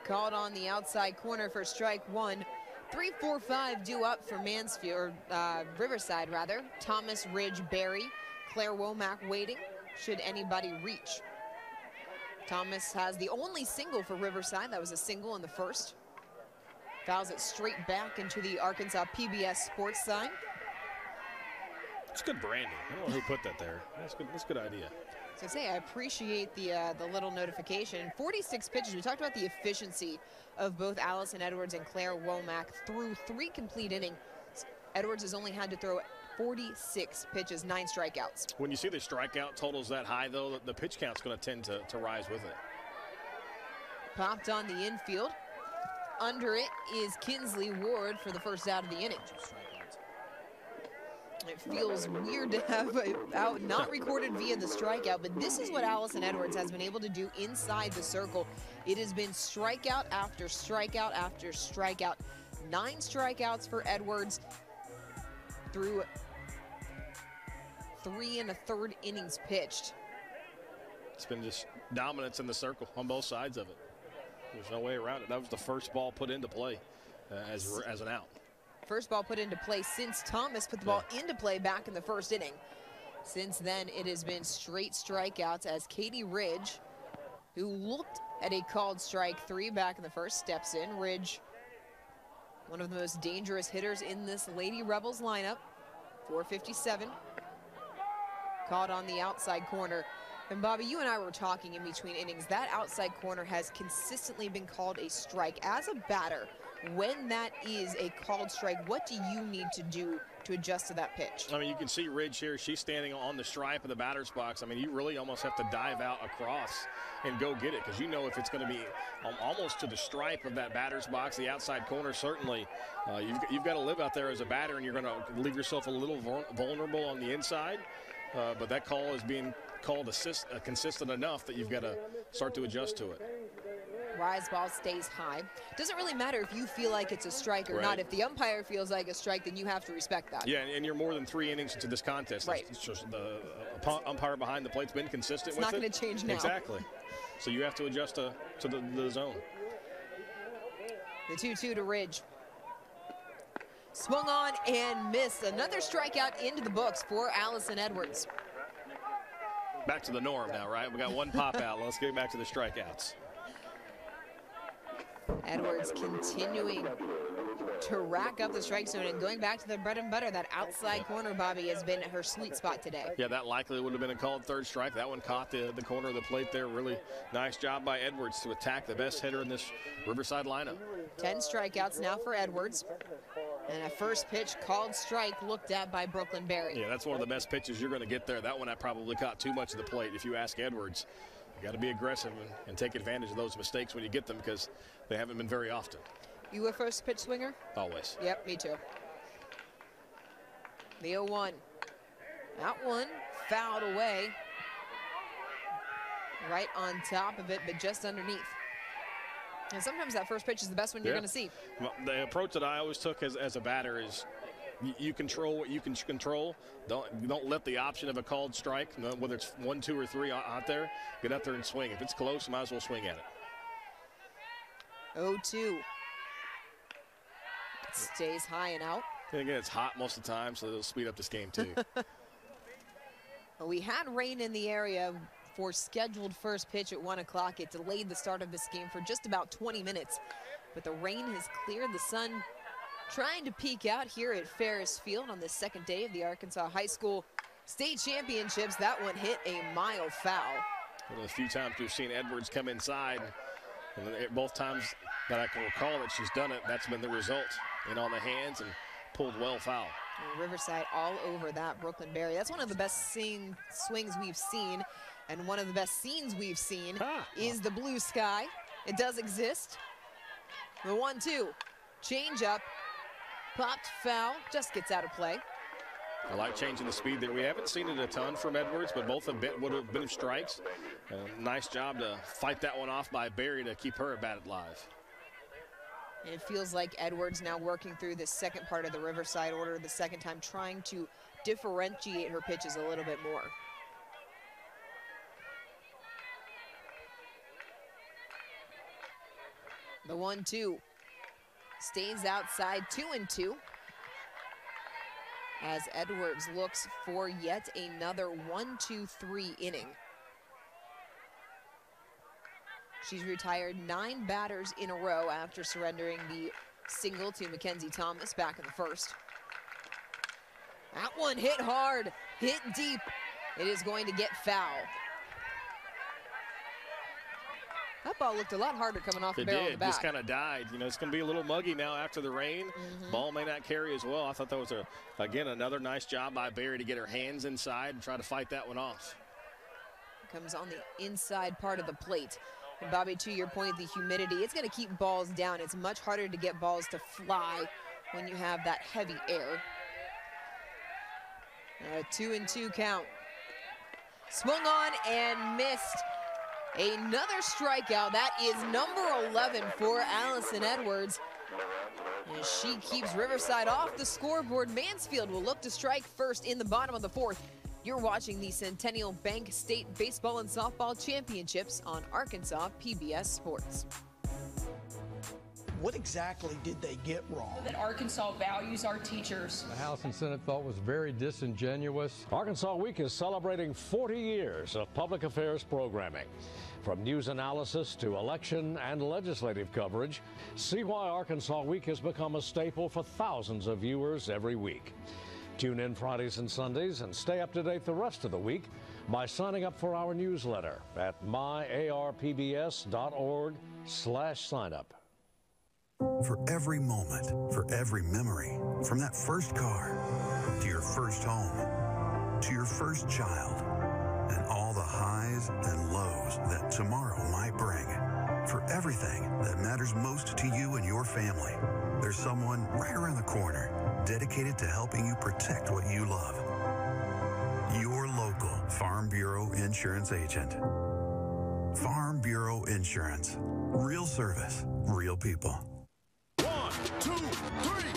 Called on the outside corner for strike one. Three, four, five due up for Mansfield, uh, Riverside rather. Thomas, Ridge, Barry, Claire Womack waiting, should anybody reach. Thomas has the only single for Riverside. That was a single in the first. Fouls it straight back into the Arkansas PBS sports sign. It's good branding. I don't know who put that there. That's good. That's a good idea. So I say I appreciate the uh, the little notification. 46 pitches. We talked about the efficiency of both Allison Edwards and Claire Womack through three complete innings. Edwards has only had to throw 46 pitches, nine strikeouts. When you see the strikeout totals that high, though, the, the pitch count's going to tend to, to rise with it. Popped on the infield. Under it is Kinsley Ward for the first out of the inning. It feels weird to have it out not recorded via the strikeout, but this is what Allison Edwards has been able to do inside the circle. It has been strikeout after strikeout after strikeout. Nine strikeouts for Edwards through three and a third innings pitched. It's been just dominance in the circle on both sides of it. There's no way around it. That was the first ball put into play uh, as, as an out. First ball put into play since Thomas put the ball into play back in the first inning. Since then, it has been straight strikeouts as Katie Ridge, who looked at a called strike three back in the first, steps in. Ridge, one of the most dangerous hitters in this Lady Rebels lineup, 457. Caught on the outside corner. And Bobby, you and I were talking in between innings. That outside corner has consistently been called a strike. As a batter, when that is a called strike, what do you need to do to adjust to that pitch? I mean, you can see Ridge here. She's standing on the stripe of the batter's box. I mean, you really almost have to dive out across and go get it because you know if it's going to be um, almost to the stripe of that batter's box, the outside corner, certainly uh, you've, you've got to live out there as a batter and you're going to leave yourself a little vulnerable on the inside. Uh, but that call is being called assist, uh, consistent enough that you've got to start to adjust to it. Rise ball stays high. Doesn't really matter if you feel like it's a strike or Right. not. If the umpire feels like a strike, then you have to respect that. Yeah, and, and you're more than three innings into this contest. Right. It's just the uh, umpire behind the plate's been consistent It's with not gonna change now. Exactly. So you have to adjust to, to the, the zone. The 2-2 to Ridge. Swung on and missed. Another strikeout into the books for Allison Edwards. Back to the norm now, right? We got one pop out. Let's get back to the strikeouts. Edwards continuing to rack up the strike zone and going back to the bread and butter. That outside corner, Bobby, has been her sweet spot today. Yeah, that likely would have been a called third strike. That one caught the, the corner of the plate there. Really nice job by Edwards to attack the best hitter in this Riverside lineup. 10 strikeouts now for Edwards. And a first pitch called strike looked at by Brooklyn Berry. Yeah, that's one of the best pitches you're going to get there. That one I probably caught too much of the plate. If you ask Edwards, you got to be aggressive and, and take advantage of those mistakes when you get them because they haven't been very often. You a first pitch swinger? Always. Yep, me too. The 0-1. That one fouled away. Right on top of it, but just underneath. And sometimes that first pitch is the best one you're Yeah. going to see. Well, The approach that I always took as, as a batter is you, you control what you can control. Don't don't let the option of a called strike, whether it's one, two, or three out there, get out there and swing. If it's close, might as well swing at it. 0-2. Stays high and out. And again, it's hot most of the time, so it'll speed up this game too. We had rain in the area for scheduled first pitch at 1 o'clock. It delayed the start of this game for just about 20 minutes. But the rain has cleared the sun trying to peek out here at Farris Field on the second day of the Arkansas High School State Championships. That one hit a mile foul. One of the few times we've seen Edwards come inside, and both times that I can recall that she's done it, that's been the result. In on the hands and pulled well foul. Riverside all over that Brooklyn Berry. That's one of the best swings we've seen. And one of the best scenes we've seen is the blue sky. It does exist. The one, two, change up, popped foul, just gets out of play. I like changing the speed there. We haven't seen it a ton from Edwards, but both have been, would have been strikes. Uh, nice job to fight that one off by Barry to keep her batted live. It feels like Edwards now working through the second part of the Riverside order the second time, trying to differentiate her pitches a little bit more. The one two stays outside two and two as Edwards looks for yet another one, two, three inning. She's retired nine batters in a row after surrendering the single to Mackenzie Thomas back in the first. That one hit hard, hit deep. It is going to get foul. That ball looked a lot harder coming off the it barrel did. the. Just kind of died. You know, it's going to be a little muggy now after the rain. Mhm. Ball may not carry as well. I thought that was a again another nice job by Barry to get her hands inside and try to fight that one off. comes on the inside part of the plate. And Bobby, to your point, the humidity, it's going to keep balls down. It's much harder to get balls to fly when you have that heavy air. A two and two count. Swung on and missed. Another strikeout. That is number 11 for Allison Edwards. As she keeps Riverside off the scoreboard, Mansfield will look to strike first in the bottom of the fourth. You're watching the Centennial Bank State Baseball and Softball Championships on Arkansas PBS Sports. What exactly did they get wrong? That Arkansas values our teachers. The House and Senate thought was very disingenuous. Arkansas Week is celebrating 40 years of public affairs programming. From news analysis to election and legislative coverage, see why Arkansas Week has become a staple for thousands of viewers every week. Tune in Fridays and Sundays and stay up to date the rest of the week by signing up for our newsletter at myarpbs.org slash sign up. For every moment, for every memory, from that first car to your first home to your first child, and all and lows that tomorrow might bring. For everything that matters most to you and your family, there's someone right around the corner dedicated to helping you protect what you love. Your local Farm Bureau insurance agent. Farm Bureau Insurance. Real service, real people. One, two, three,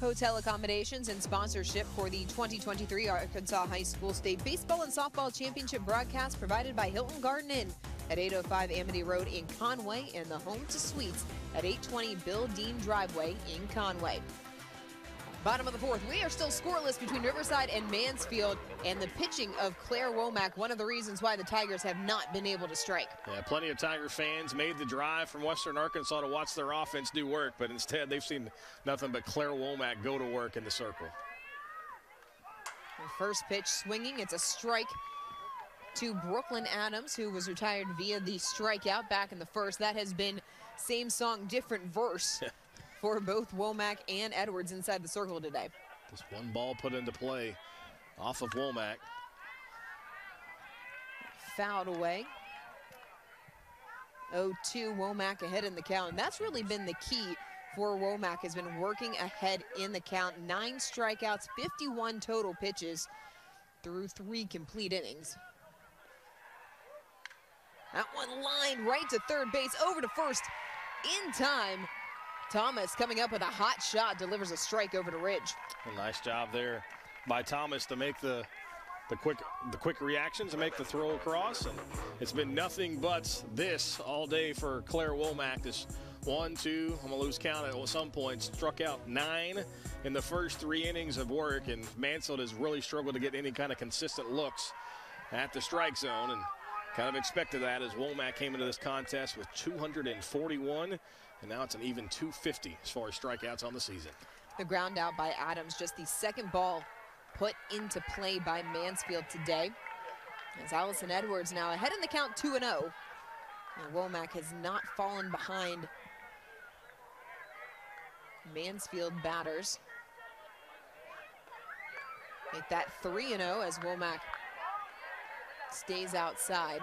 Hotel accommodations and sponsorship for the 2023 Arkansas High School State Baseball and Softball Championship broadcast provided by Hilton Garden Inn at 805 Amity Road in Conway and the Home2 Suites at 820 Bill Dean Driveway in Conway. Bottom of the fourth, we are still scoreless between Riverside and Mansfield, and the pitching of Claire Womack, one of the reasons why the Tigers have not been able to strike. Yeah, plenty of Tiger fans made the drive from Western Arkansas to watch their offense do work, but instead they've seen nothing but Claire Womack go to work in the circle. The first pitch swinging, it's a strike to Brooklyn Adams, who was retired via the strikeout back in the first. That has been same song, different verse for both Womack and Edwards inside the circle today. Just one ball put into play off of Womack. Fouled away. 0-2 Womack ahead in the count. And that's really been the key for Womack has been working ahead in the count. Nine strikeouts, 51 total pitches through three complete innings. That one line right to third base, over to first in time. Thomas coming up with a hot shot, delivers a strike over to Ridge. Nice job there by Thomas to make the the quick the quick reactions and make the throw across. And it's been nothing but this all day for Claire Womack. This one, two, I'm gonna lose count at some point. Struck out nine in the first three innings of work, and Mansfield has really struggled to get any kind of consistent looks at the strike zone. And kind of expected that as Womack came into this contest with 241, and now it's an even 250 as far as strikeouts on the season. The ground out by Adams, just the second ball put into play by Mansfield today. As Allison Edwards now ahead in the count 2 0. And Womack has not fallen behind Mansfield batters. Make that 3 0 as Womack stays outside.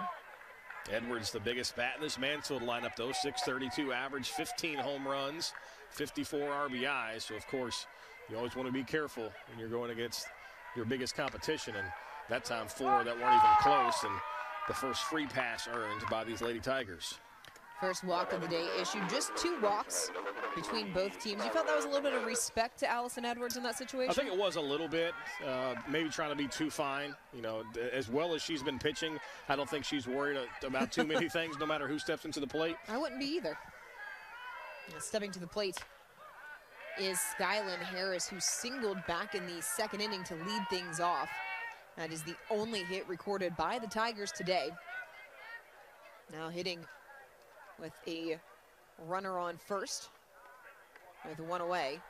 Edwards, the biggest bat in this Mansfield lineup, though, 632 average, 15 home runs, 54 RBIs. So, of course, you always want to be careful when you're going against your biggest competition. And that time, four that weren't even close. And the first free pass earned by these Lady Tigers. First walk of the day issued. Just two walks between both teams. You felt that was a little bit of respect to Allison Edwards in that situation? I think it was a little bit. Uh, maybe trying to be too fine. You know, as well as she's been pitching, I don't think she's worried about too many things, no matter who steps into the plate. I wouldn't be either. Stepping to the plate is Skylin Harris, who singled back in the second inning to lead things off. That is the only hit recorded by the Tigers today. Now hitting with a runner on first with one away.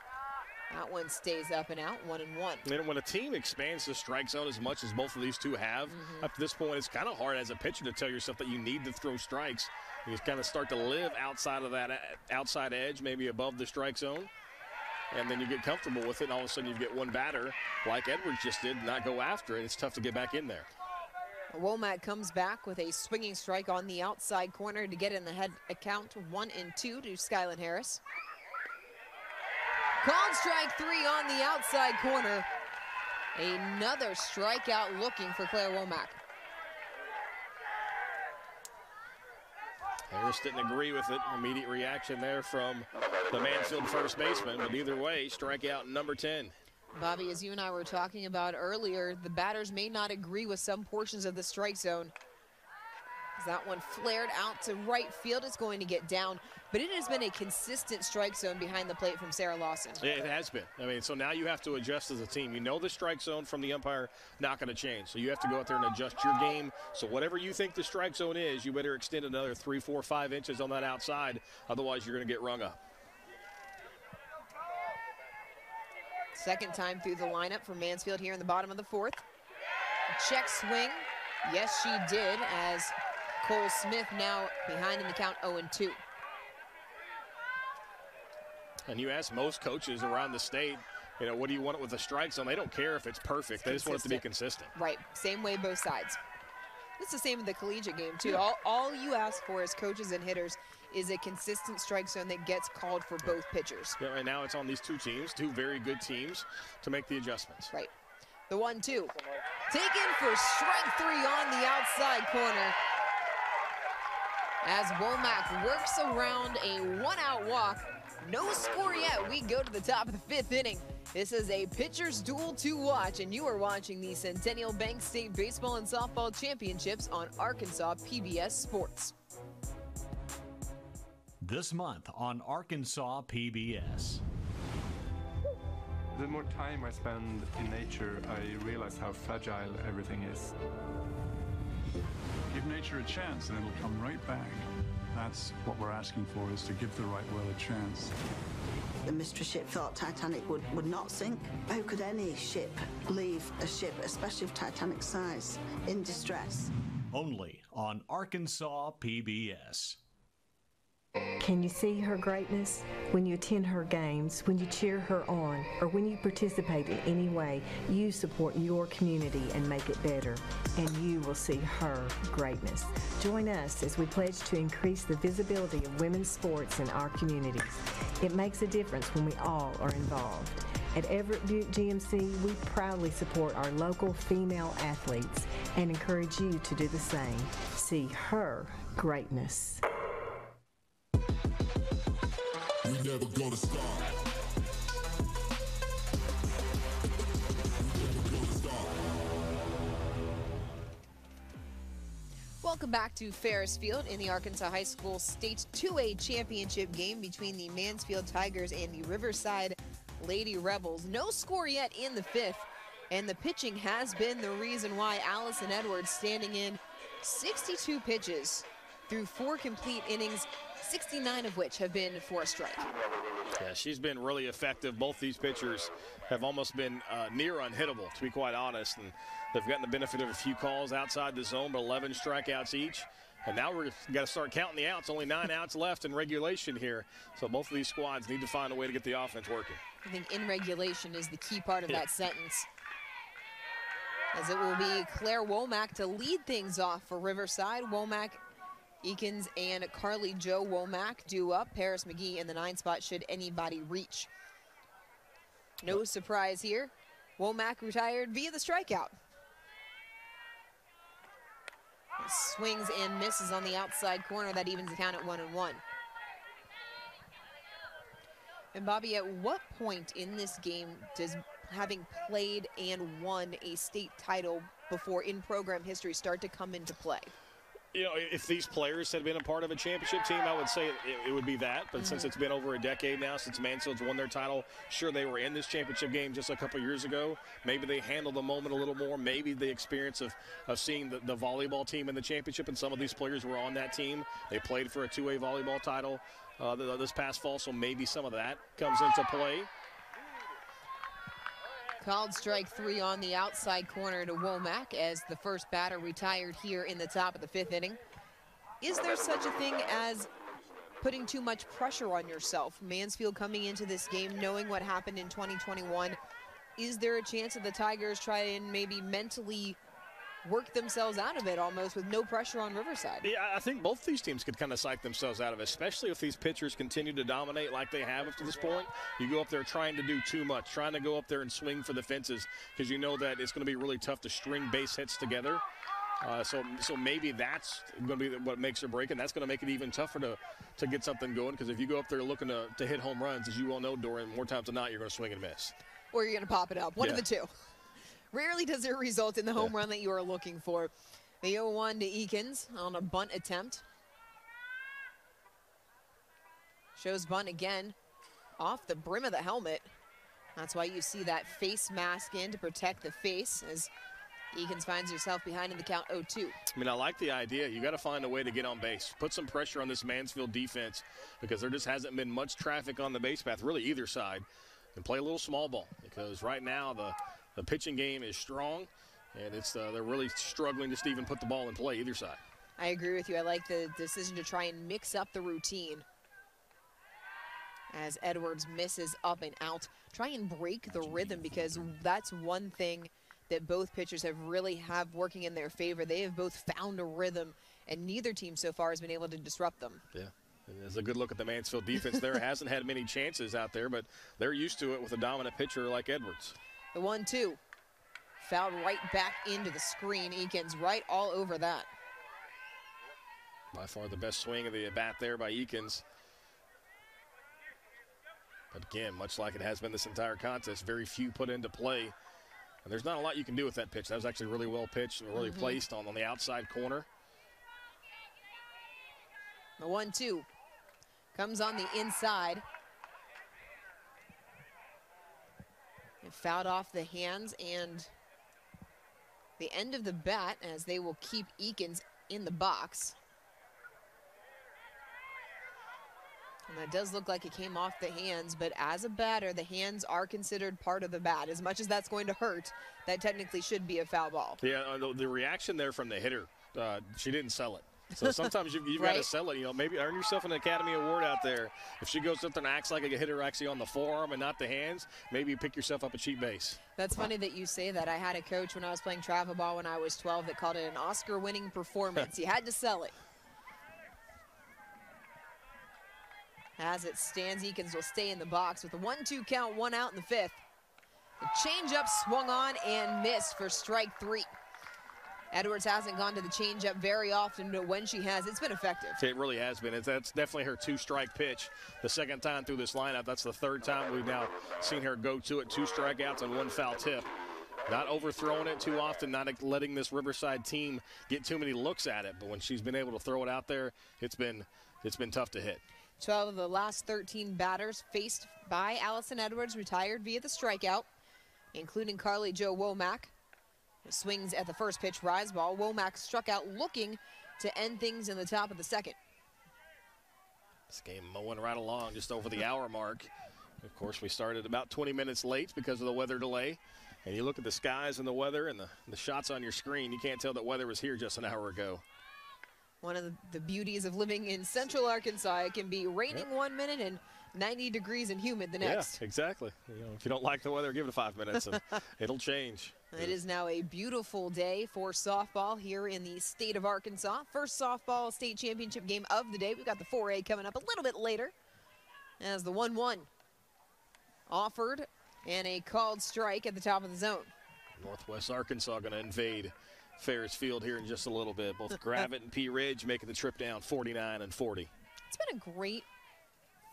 That one stays up and out, one and one. And when a team expands the strike zone as much as both of these two have, mm -hmm. up to this point, it's kind of hard as a pitcher to tell yourself that you need to throw strikes. You kind of start to live outside of that outside edge, maybe above the strike zone. And then you get comfortable with it, and all of a sudden you get one batter, like Edwards just did, not go after it. It's tough to get back in there. Womack comes back with a swinging strike on the outside corner to get in the head account one and two to Skylin Harris. Called strike three on the outside corner. Another strikeout looking for Claire Womack. Harris didn't agree with it. Immediate reaction there from the Mansfield first baseman, but either way, strikeout number 10. Bobby, as you and I were talking about earlier, the batters may not agree with some portions of the strike zone. As that one flared out to right field, it's going to get down. But it has been a consistent strike zone behind the plate from Sarah Lawson. It has been. I mean, so now you have to adjust as a team. You know the strike zone from the umpire not going to change. So you have to go out there and adjust your game. So whatever you think the strike zone is, you better extend another three, four, five inches on that outside. Otherwise, you're going to get rung up. Second time through the lineup for Mansfield here in the bottom of the fourth. Check swing. Yes, she did, as Cole Smith now behind in the count 0-2. And you ask most coaches around the state, you know, what do you want it with the strike zone? They don't care if it's perfect. It's they just want it to be consistent. Right. Same way both sides. It's the same in the collegiate game, too. All, all you ask for as coaches and hitters is a consistent strike zone that gets called for both pitchers. Yeah, right now it's on these two teams, two very good teams, to make the adjustments. Right. The one, two. Taken for strike three on the outside corner. As Womack works around a one-out walk. No score yet. We go to the top of the fifth inning. This is a pitcher's duel to watch, and you are watching the Centennial Bank State Baseball and Softball Championships on Arkansas PBS Sports this month on Arkansas PBS. The more time I spend in nature, I realize how fragile everything is. Give nature a chance and it'll come right back. That's what we're asking for, is to give the right will a chance. The mystery ship thought Titanic would, would not sink. How could any ship leave a ship, especially of Titanic size, in distress? Only on Arkansas PBS. Can you see her greatness? When you attend her games, when you cheer her on, or when you participate in any way, you support your community and make it better, and you will see her greatness. Join us as we pledge to increase the visibility of women's sports in our communities. It makes a difference when we all are involved. At Everett Buick GMC, we proudly support our local female athletes and encourage you to do the same. See her greatness. We never gonna stop. Welcome back to Farris Field in the Arkansas High School State 2A Championship game between the Mansfield Tigers and the Riverside Lady Rebels. No score yet in the fifth, and the pitching has been the reason why Allison Edwards standing in 62 pitches through four complete innings 69 of which have been for a strike. Yeah, she's been really effective. Both these pitchers have almost been uh, near unhittable, to be quite honest. And they've gotten the benefit of a few calls outside the zone, but 11 strikeouts each. And now we've got to start counting the outs. Only nine outs left in regulation here. So both of these squads need to find a way to get the offense working. I think in regulation is the key part of yeah. that sentence. As it will be Claire Womack to lead things off for Riverside. Womack Eakins and Carly Joe Womack do up. Paris McGee in the nine spot should anybody reach. No surprise here. Womack retired via the strikeout. Swings and misses on the outside corner. That evens the count at one and one. And Bobby, at what point in this game does having played and won a state title before in program history start to come into play? You know, if these players had been a part of a championship team, I would say it, it would be that. But since it's been over a decade now since Mansfield's won their title, sure they were in this championship game just a couple years ago. Maybe they handled the moment a little more. Maybe the experience of, of seeing the, the volleyball team in the championship, and some of these players were on that team. They played for a 2A volleyball title uh, this past fall, so maybe some of that comes into play. Called strike three on the outside corner to Womack as the first batter retired here in the top of the fifth inning. Is there such a thing as putting too much pressure on yourself? Mansfield coming into this game knowing what happened in 2021. Is there a chance that the Tigers try and maybe mentally work themselves out of it almost with no pressure on Riverside. Yeah, I think both these teams could kind of psych themselves out of it, especially if these pitchers continue to dominate like they have up to this point. You go up there trying to do too much, trying to go up there and swing for the fences because you know that it's going to be really tough to string base hits together. Uh, so, so maybe that's going to be what makes or break, and that's going to make it even tougher to, to get something going. Because if you go up there looking to, to hit home runs, as you all know, Dorian, more times than not, you're going to swing and miss. Or you're going to pop it up. One Yeah. of the two. Rarely does it result in the home run that you are looking for. The 0-1 to Eakins on a bunt attempt. Shows bunt again off the brim of the helmet. That's why you see that face mask in to protect the face as Eakins finds herself behind in the count 0-2. I mean, I like the idea. You got to find a way to get on base. Put some pressure on this Mansfield defense because there just hasn't been much traffic on the base path, really either side. And play a little small ball because right now the, the pitching game is strong and it's uh, they're really struggling just to even put the ball in play either side. I agree with you. I like the decision to try and mix up the routine. As Edwards misses up and out. Try and break the rhythm because that's one thing that both pitchers have really have working in their favor. They have both found a rhythm and neither team so far has been able to disrupt them. Yeah. There's a good look at the Mansfield defense there. Hasn't had many chances out there, but they're used to it with a dominant pitcher like Edwards. The one two. Fouled right back into the screen. Eakins right all over that. By far the best swing of the bat there by Eakins. But again, much like it has been this entire contest, very few put into play. And there's not a lot you can do with that pitch. That was actually really well pitched and really Mhm. placed on, on the outside corner. The one two comes on the inside. It fouled off the hands and the end of the bat as they will keep Eakins in the box. And that does look like it came off the hands, but as a batter, the hands are considered part of the bat. As much as that's going to hurt, that technically should be a foul ball. Yeah, uh, the, reaction there from the hitter, uh, she didn't sell it. So sometimes you've, you've got to sell it. You know, maybe earn yourself an Academy Award out there. If she goes up there and acts like a hitter actually on the forearm and not the hands, maybe you pick yourself up a cheap base. That's funny that you say that. I had a coach when I was playing travel ball when I was 12 that called it an Oscar winning performance. you had to sell it. As it stands, Eakins will stay in the box with a 1 2 count, one out in the fifth. The changeup swung on and missed for strike three. Edwards hasn't gone to the changeup very often, but when she has, it's been effective. It really has been. It's, that's definitely her two-strike pitch. The second time through this lineup. That's the third time we've now seen her go to it. Two strikeouts and one foul tip. Not overthrowing it too often, not letting this Riverside team get too many looks at it. But when she's been able to throw it out there, it's been it's been tough to hit. 12 of the last 13 batters faced by Allison Edwards retired via the strikeout, including Carly Joe Womack. Swings at the first pitch, rise ball. Womack struck out looking to end things in the top of the second. This game mowing right along just over the hour mark. Of course, we started about 20 minutes late because of the weather delay. And you look at the skies and the weather and the, the shots on your screen, you can't tell that weather was here just an hour ago. One of the, the beauties of living in central Arkansas, it can be raining one minute and 90 degrees and humid the next. Yeah, exactly. You know, if you don't like the weather, give it five minutes and it'll change. It is now a beautiful day for softball here in the state of Arkansas. First softball state championship game of the day. We've got the 4A coming up a little bit later as the 1 1 offered and a called strike at the top of the zone. Northwest Arkansas going to invade Farris Field here in just a little bit. Both Gravette and Pea Ridge making the trip down 49 and 40. It's been a great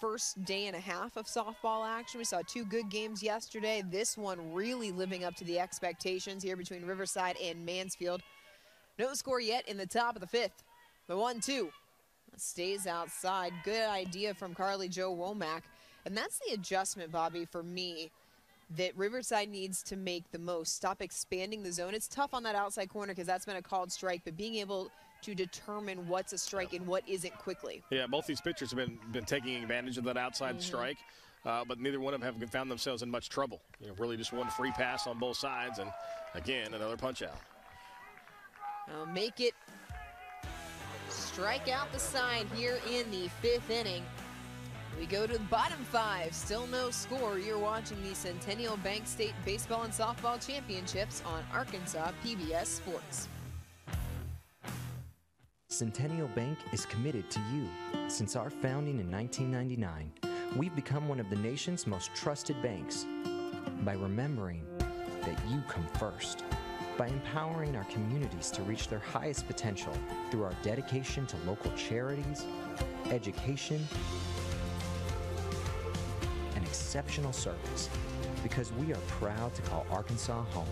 first day and a half of softball action. We saw two good games yesterday. This one really living up to the expectations here between Riverside and Mansfield. No score yet in the top of the fifth. The 1 2 stays outside. Good idea from Carly Joe Womack. And that's the adjustment, Bobby, for me that Riverside needs to make the most. Stop expanding the zone. It's tough on that outside corner because that's been a called strike, but being able to determine what's a strike and what isn't quickly. Yeah, both these pitchers have been been taking advantage of that outside Mhm. strike, uh, but neither one of them have found themselves in much trouble. You know, really just one free pass on both sides, and again another punch out. Now make it strike out the side here in the fifth inning. We go to the bottom five. Still no score. You're watching the Centennial Bank State Baseball and Softball Championships on Arkansas PBS Sports. Centennial Bank is committed to you. Since our founding in 1999, we've become one of the nation's most trusted banks by remembering that you come first, by empowering our communities to reach their highest potential through our dedication to local charities, education, and exceptional service, because we are proud to call Arkansas home.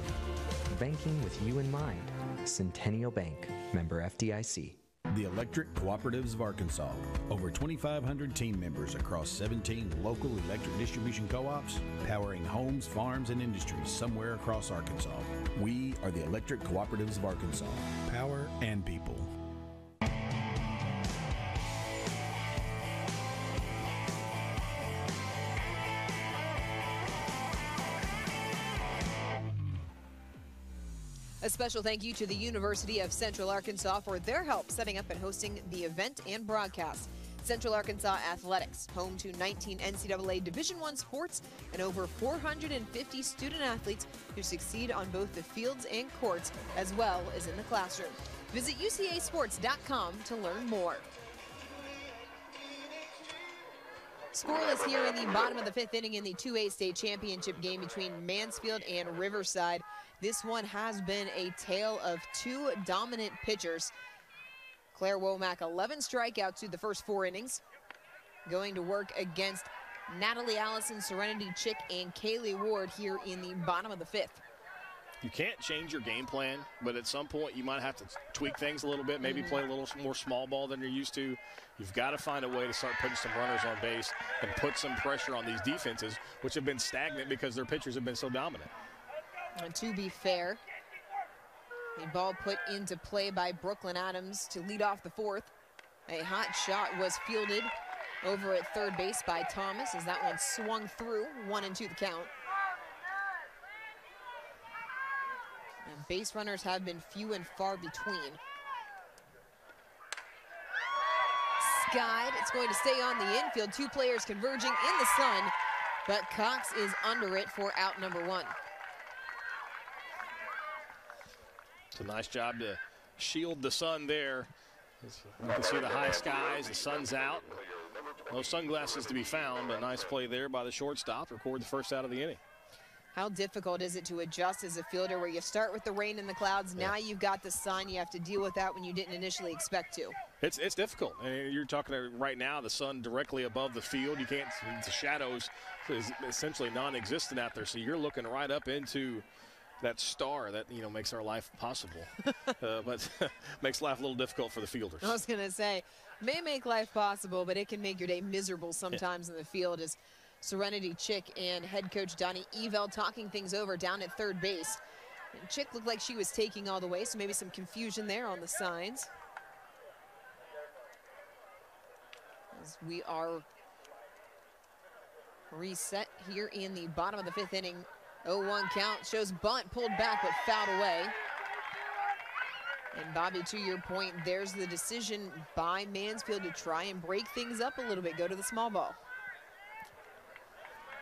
Banking with you in mind. Centennial Bank, member FDIC. The Electric Cooperatives of Arkansas. Over 2,500 team members across 17 local electric distribution co ops, powering homes, farms, and industries somewhere across Arkansas. We are the Electric Cooperatives of Arkansas. Power and people. A special thank you to the University of Central Arkansas for their help setting up and hosting the event and broadcast. Central Arkansas Athletics, home to 19 NCAA Division I sports and over 450 student athletes who succeed on both the fields and courts, as well as in the classroom. Visit UCASports.com to learn more. Scoreless here in the bottom of the fifth inning in the 2A state championship game between Mansfield and Riverside. This one has been a tale of two dominant pitchers. Claire Womack, 11 strikeouts through the first four innings. Going to work against Natalie Allison, Serenity Chick, and Kaylee Ward here in the bottom of the fifth. You can't change your game plan, but at some point you might have to tweak things a little bit, maybe Mhm. play a little more small ball than you're used to. You've got to find a way to start putting some runners on base and put some pressure on these defenses, which have been stagnant because their pitchers have been so dominant. And to be fair, the ball put into play by Brooklyn Adams to lead off the fourth. A hot shot was fielded over at third base by Thomas as that one swung through, one and two the count. And base runners have been few and far between. Skied, it's going to stay on the infield. Two players converging in the sun, but Cox is under it for out number one. It's a nice job to shield the sun there. You can see the high skies, the sun's out. No sunglasses to be found, but nice play there by the shortstop. Record the first out of the inning. How difficult is it to adjust as a fielder where you start with the rain and the clouds, now you've got the sun, you have to deal with that when you didn't initially expect to. It's it's difficult. And you're talking right now, the sun directly above the field. You can't. The shadows is essentially non-existent out there. So you're looking right up into that star that you know makes our life possible, uh, but makes life a little difficult for the fielders. I was going to say, may make life possible, but it can make your day miserable sometimes in the field as Serenity Chick and head coach Donnie Evell talking things over down at third base. And Chick looked like she was taking all the way, so maybe some confusion there on the signs. As we are reset here in the bottom of the fifth inning. 0-1 count shows bunt pulled back but fouled away. And Bobby, to your point, there's the decision by Mansfield to try and break things up a little bit, go to the small ball.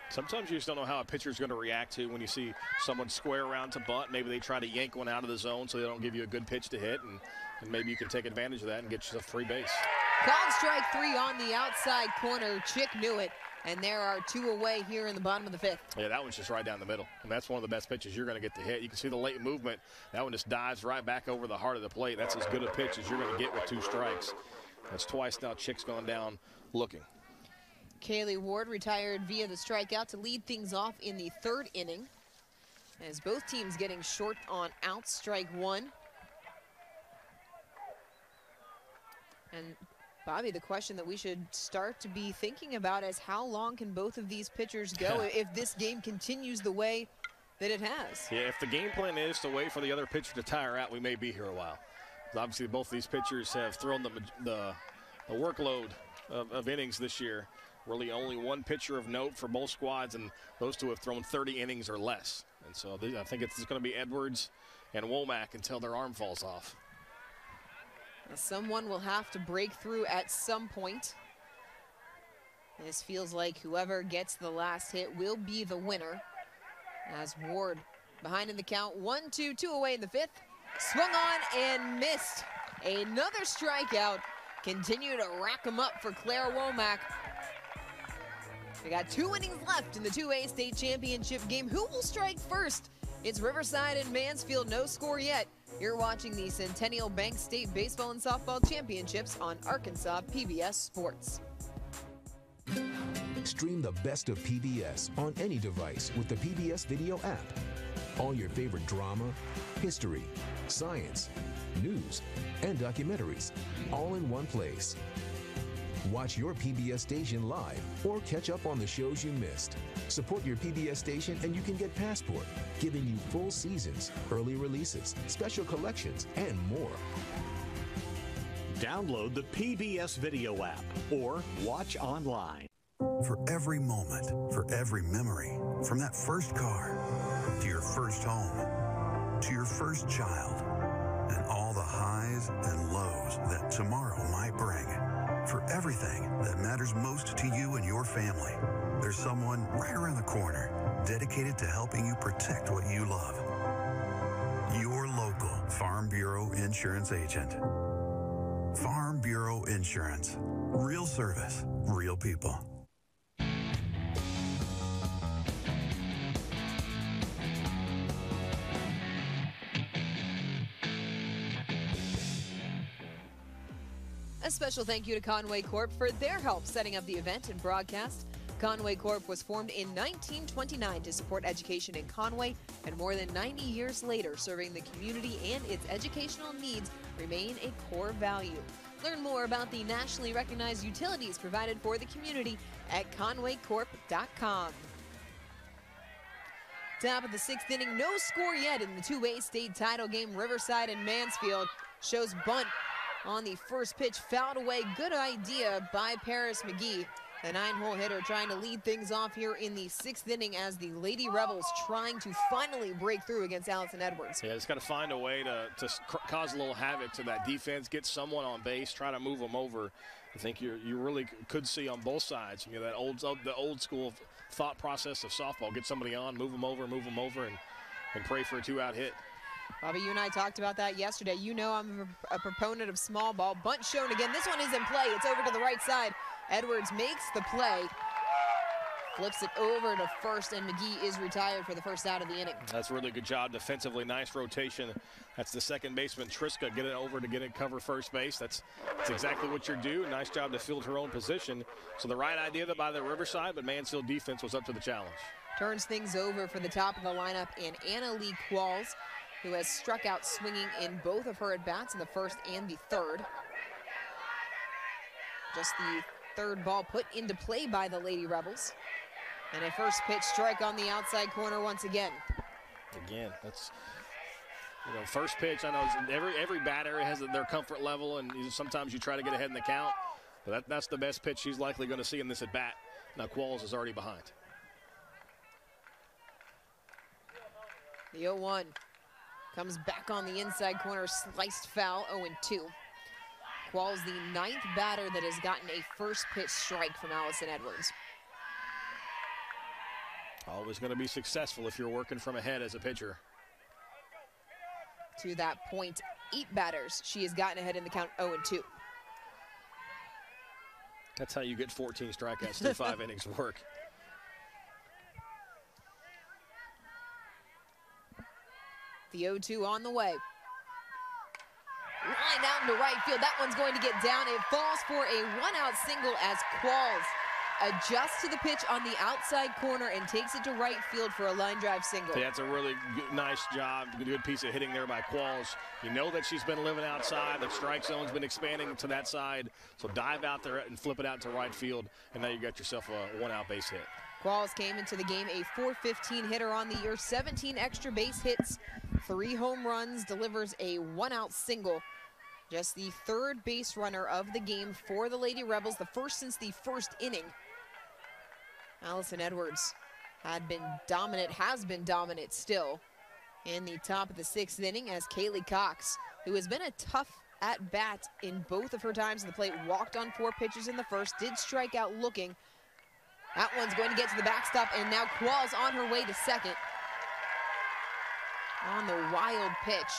Sometimes you just don't know how a pitcher is going to react to when you see someone square around to bunt. Maybe they try to yank one out of the zone so they don't give you a good pitch to hit, and, and maybe you can take advantage of that and get yourself a free base. Called strike three on the outside corner. Chick knew it. And there are two away here in the bottom of the fifth. Yeah, that one's just right down the middle. And that's one of the best pitches you're going to get to hit. You can see the late movement. That one just dives right back over the heart of the plate. That's as good a pitch as you're going to get with two strikes. That's twice now Chick's gone down looking. Kaylee Ward retired via the strikeout to lead things off in the third inning. As both teams getting short on outs, strike one. And Bobby, the question that we should start to be thinking about is how long can both of these pitchers go if this game continues the way that it has? Yeah, if the game plan is to wait for the other pitcher to tire out, we may be here a while. Obviously, both of these pitchers have thrown the, the, the workload of, of innings this year. Really only one pitcher of note for both squads, and those two have thrown 30 innings or less. And so I think it's going to be Edwards and Womack until their arm falls off. Someone will have to break through at some point. This feels like whoever gets the last hit will be the winner. As Ward behind in the count, one, two, two away in the fifth. Swung on and missed. Another strikeout. Continue to rack them up for Claire Womack. We got two innings left in the 2A state championship game. Who will strike first? It's Riverside and Mansfield, no score yet. You're watching the Centennial Bank State Baseball and Softball Championships on Arkansas PBS Sports. Stream the best of PBS on any device with the PBS Video app. All your favorite drama, history, science, news, and documentaries, all in one place. Watch your PBS station live or catch up on the shows you missed. Support your PBS station and you can get Passport, giving you full seasons, early releases, special collections, and more. Download the PBS Video app or watch online. For every moment, for every memory, from that first car to your first home to your first child, and all the highs and lows that tomorrow might bring. For everything that matters most to you and your family, there's someone right around the corner dedicated to helping you protect what you love. Your local Farm Bureau insurance agent. Farm Bureau Insurance. Real service, real people. Special thank you to Conway Corp for their help setting up the event and broadcast. Conway Corp was formed in 1929 to support education in Conway, and more than 90 years later, serving the community and its educational needs remain a core value. Learn more about the nationally recognized utilities provided for the community at conwaycorp.com. Top of the sixth inning, no score yet in the 2A state title game. Riverside and Mansfield shows bunt on the first pitch, fouled away. Good idea by Paris McGee. The nine-hole hitter trying to lead things off here in the sixth inning as the Lady Rebels trying to finally break through against Allison Edwards. Yeah, it's got to find a way to, to cause a little havoc to that defense, get someone on base, try to move them over. I think you you really could see on both sides, you know, that old the old school thought process of softball. Get somebody on, move them over, move them over, and, and pray for a two-out hit. Bobby, you and I talked about that yesterday. You know I'm a proponent of small ball. Bunt shown again. This one is in play. It's over to the right side. Edwards makes the play, flips it over to first, and McGee is retired for the first out of the inning. That's a really good job defensively. Nice rotation. That's the second baseman, Triska, get it over to get it cover first base. That's, that's exactly what you're. Nice job to field her own position. So the right idea by the Riverside, but Mansfield defense was up to the challenge. Turns things over for the top of the lineup and Anna Lee Qualls, who has struck out swinging in both of her at-bats in the first and the third. Just the third ball put into play by the Lady Rebels. And a first pitch strike on the outside corner once again. Again, that's you know first pitch. I know every every batter has their comfort level, and sometimes you try to get ahead in the count. But that, that's the best pitch she's likely going to see in this at bat. Now Qualls is already behind. The 0-1 comes back on the inside corner, sliced foul, 0-2. Qualls the ninth batter that has gotten a first pitch strike from Allison Edwards. Always going to be successful if you're working from ahead as a pitcher. To that point, eight batters. She has gotten ahead in the count 0 and 2. That's how you get 14 strikeouts through five innings of work. The 0 2 on the way. Line out into right field. That one's going to get down. It falls for a one out single as Qualls adjusts to the pitch on the outside corner and takes it to right field for a line drive single. Yeah, it's a really good, nice job, good piece of hitting there by Qualls. You know that she's been living outside. The strike zone's been expanding to that side. So dive out there and flip it out to right field, and now you got yourself a one-out base hit. Qualls came into the game a 415 hitter on the year, 17 extra base hits, three home runs, delivers a one-out single. Just the third base runner of the game for the Lady Rebels, the first since the first inning. Allison Edwards had been dominant, has been dominant still in the top of the sixth inning as Kaylee Cox, who has been a tough at bat in both of her times at the plate, walked on four pitches in the first, did strike out looking. That one's going to get to the backstop, and now Qualls on her way to second. On the wild pitch.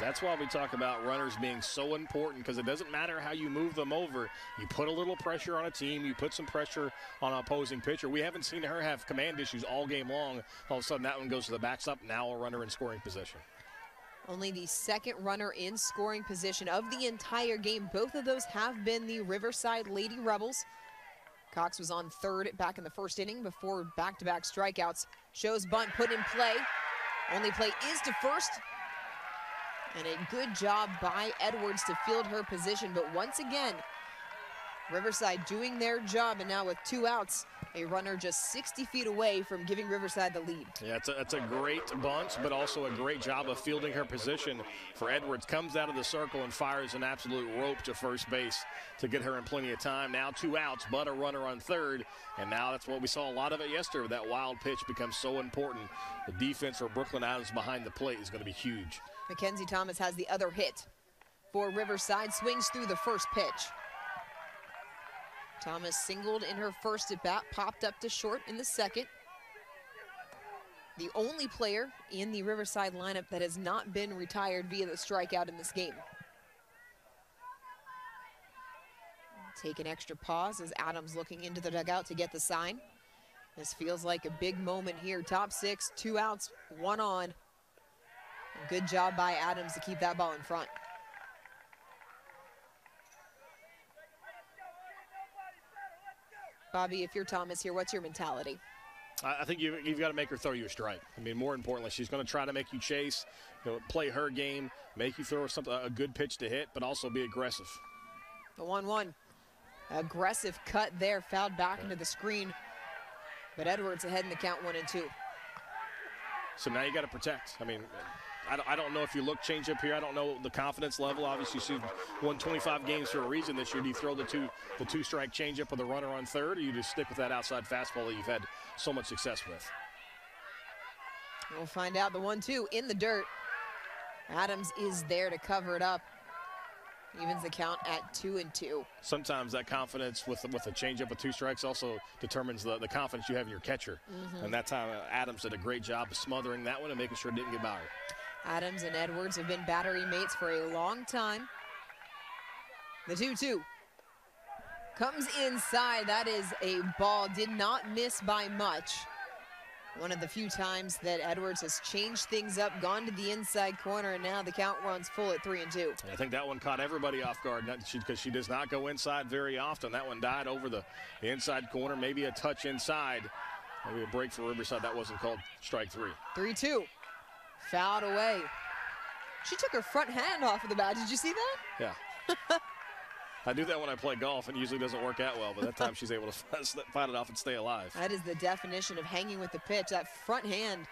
That's why we talk about runners being so important because it doesn't matter how you move them over. You put a little pressure on a team, you put some pressure on an opposing pitcher. We haven't seen her have command issues all game long. All of a sudden, that one goes to the backstop. Now a runner in scoring position. Only the second runner in scoring position of the entire game. Both of those have been the Riverside Lady Rebels. Cox was on third back in the first inning before back-to-back -back strikeouts. Shows bunt put in play. Only play is to first. And a good job by Edwards to field her position. But once again, Riverside doing their job. And now with two outs, a runner just 60 feet away from giving Riverside the lead. Yeah, it's a, it's a great bunt, but also a great job of fielding her position for Edwards. Comes out of the circle and fires an absolute rope to first base to get her in plenty of time. Now two outs, but a runner on third. And now that's what we saw a lot of it yesterday. That wild pitch becomes so important. The defense for Brooklyn Adams behind the plate is going to be huge. Mackenzie Thomas has the other hit for Riverside, swings through the first pitch. Thomas singled in her first at bat, popped up to short in the second. The only player in the Riverside lineup that has not been retired via the strikeout in this game. Take an extra pause as Adams looking into the dugout to get the sign. This feels like a big moment here. Top six, two outs, one on. Good job by Adams to keep that ball in front. Bobby, if you're Thomas here, what's your mentality? I think you've, you've, got to make her throw you a strike. I mean, more importantly, she's going to try to make you chase, you know, play her game, make you throw something a good pitch to hit, but also be aggressive. The 1-1. Aggressive cut there, fouled back into the screen. But Edwards ahead in the count one and two. So now you got to protect. I mean, I don't, I don't know if you look change up here. I don't know the confidence level. Obviously, she's won 25 games for a reason this year. Do you throw the two the two strike change up with a runner on third, or you just stick with that outside fastball that you've had so much success with? We'll find out. The one two in the dirt. Adams is there to cover it up. Evens the count at two and two. Sometimes that confidence with with a changeup of two strikes also determines the, the confidence you have in your catcher. Mhm. And that time, uh, Adams did a great job of smothering that one and making sure it didn't get by her. Adams and Edwards have been battery mates for a long time. The 2-2 comes inside. That is a ball. Did not miss by much. One of the few times that Edwards has changed things up, gone to the inside corner, and now the count runs full at three and two. I think that one caught everybody off guard because she, does not go inside very often. That one died over the, the inside corner, maybe a touch inside. Maybe a break for Riverside. That wasn't called strike three. 3-2. Fouled away. She took her front hand off of the bat. Did you see that? Yeah. I do that when I play golf, and it usually doesn't work out well, but that time she's able to fight it off and stay alive. That is the definition of hanging with the pitch. That front hand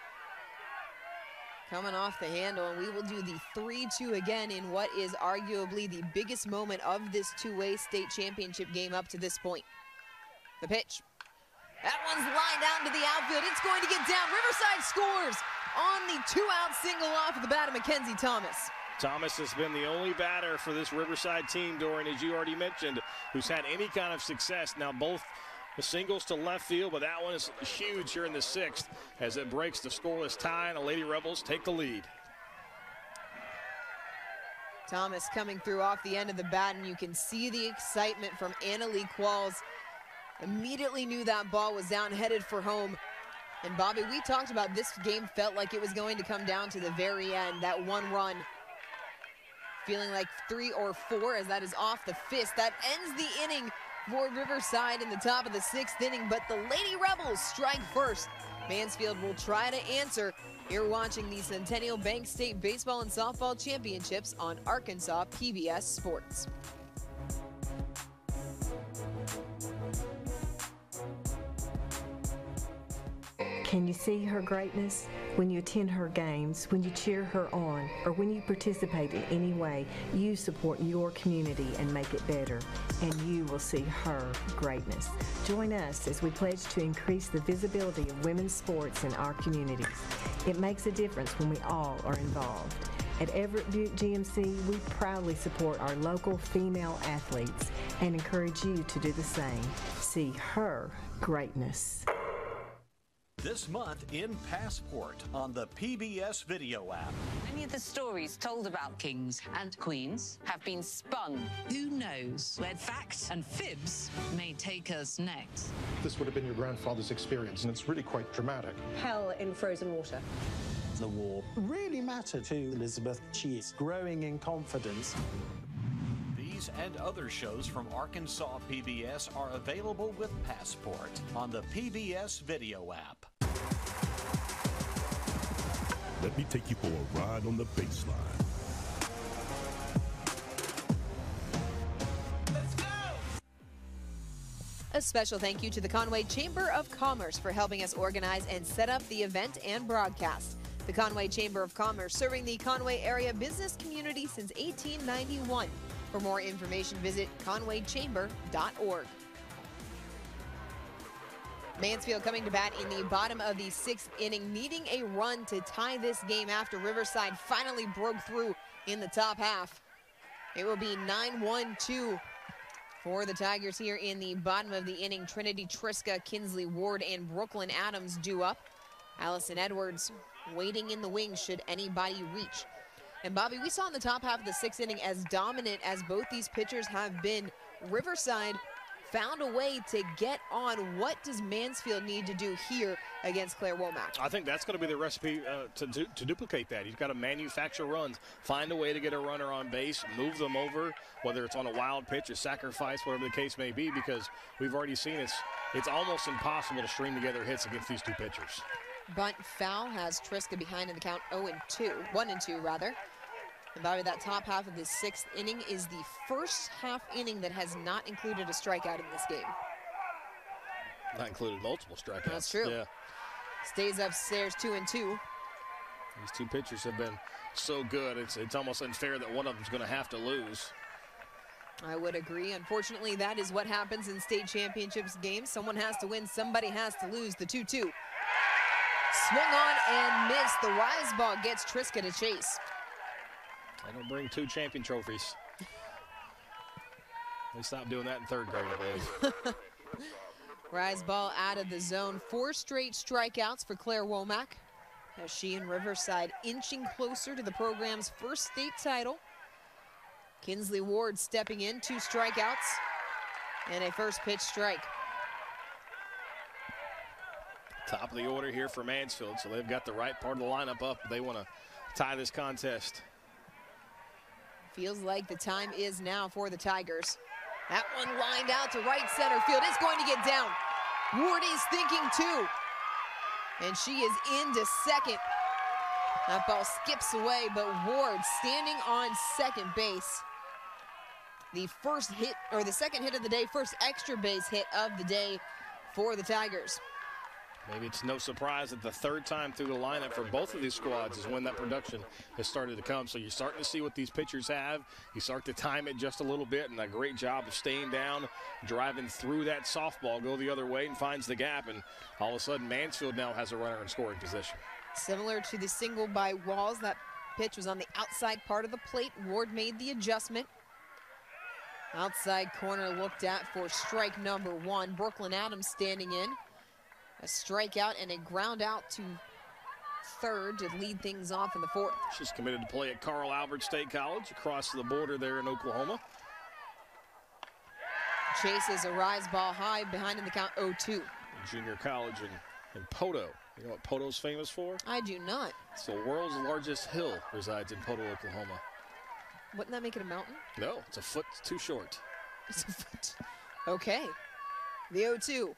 coming off the handle, and we will do the 3-2 again in what is arguably the biggest moment of this 2A state championship game up to this point. The pitch. That one's lined out into the outfield. It's going to get down. Riverside scores on the two-out single off of the bat of Mackenzie Thomas. Thomas has been the only batter for this Riverside team, Dorian, as you already mentioned, who's had any kind of success. Now, both The singles to left field, but that one is huge here in the sixth as it breaks the scoreless tie, and the Lady Rebels take the lead. Thomas coming through off the end of the bat, and you can see the excitement from Annalie Qualls. Immediately knew that ball was down, headed for home. And Bobby, we talked about this game felt like it was going to come down to the very end, that one run. Feeling like three or four as that is off the fist. That ends the inning for Riverside in the top of the sixth inning, but the Lady Rebels strike first. Mansfield will try to answer. You're watching the Centennial Bank State Baseball and Softball Championships on Arkansas PBS Sports. Can you see her greatness? When you attend her games, when you cheer her on, or when you participate in any way, you support your community and make it better, and you will see her greatness. Join us as we pledge to increase the visibility of women's sports in our communities. It makes a difference when we all are involved. At Everett Buick GMC, we proudly support our local female athletes and encourage you to do the same. See her greatness. This month in Passport on the PBS video app. Many of the stories told about kings and queens have been spun. Who knows where facts and fibs may take us next? This would have been your grandfather's experience, and it's really quite dramatic. Hell in frozen water. The war really mattered to Elizabeth. She is growing in confidence. These and other shows from Arkansas PBS are available with Passport on the PBS video app. Let me take you for a ride on the baseline. A special thank you to the Conway Chamber of Commerce for helping us organize and set up the event and broadcast. The Conway Chamber of Commerce serving the Conway area business community since 1891. For more information, visit conwaychamber.org. Mansfield coming to bat in the bottom of the sixth inning, needing a run to tie this game after Riverside finally broke through in the top half. It will be 9-1-2 for the Tigers here in the bottom of the inning. Trinity Triska, Kinsley Ward, and Brooklyn Adams do up. Allison Edwards waiting in the wings should anybody reach. And Bobby, we saw in the top half of the sixth inning, as dominant as both these pitchers have been, Riverside found a way to get on. What does Mansfield need to do here against Claire Womack? I think that's going to be the recipe uh, to, to, to, duplicate that. He's got to manufacture runs, find a way to get a runner on base, move them over, whether it's on a wild pitch, a sacrifice, whatever the case may be, because we've already seen it's, it's almost impossible to string together hits against these two pitchers. Bunt foul has Triska behind in the count 0 and 2, 1 and 2 rather. And Bobby, that top half of the sixth inning is the first half inning that has not included a strikeout in this game. Not included multiple strikeouts. That's true. Yeah. Stays upstairs two and two. These two pitchers have been so good. It's it's almost unfair that one of them's going to have to lose. I would agree. Unfortunately, that is what happens in state championships games. Someone has to win, somebody has to lose. The 2 2. Swung on and missed. The rise ball gets Triska to chase. They don't bring two champion trophies. They stopped doing that in third grade, I believe. Rise ball out of the zone. Four straight strikeouts for Claire Womack as she and Riverside inching closer to the program's first state title. Kinsley Ward stepping in, two strikeouts and a first pitch strike. Top of the order here for Mansfield, so they've got the right part of the lineup up. They want to tie this contest. Feels like the time is now for the Tigers. That one lined out to right center field. It's going to get down. Ward is thinking too. And she is into second. That ball skips away, but Ward standing on second base. The first hit, or the second hit of the day, first extra base hit of the day for the Tigers. Maybe it's no surprise that the third time through the lineup for both of these squads is when that production has started to come. So you're starting to see what these pitchers have. You start to time it just a little bit, and a great job of staying down, driving through that softball, go the other way, and finds the gap. And all of a sudden, Mansfield now has a runner in scoring position. Similar to the single by Qualls, that pitch was on the outside part of the plate. Ward made the adjustment. Outside corner looked at for strike number one. Brooklyn Adams standing in. A strikeout and a ground out to third to lead things off in the fourth. She's committed to play at Carl Albert State College across the border there in Oklahoma. Chases a rise ball high behind in the count 0-2. Junior college in, in Poteau. You know what Poteau's famous for? I do not. It's the world's largest hill resides in Poteau, Oklahoma. Wouldn't that make it a mountain? No, it's a foot too short. It's a foot. Okay. The 0-2.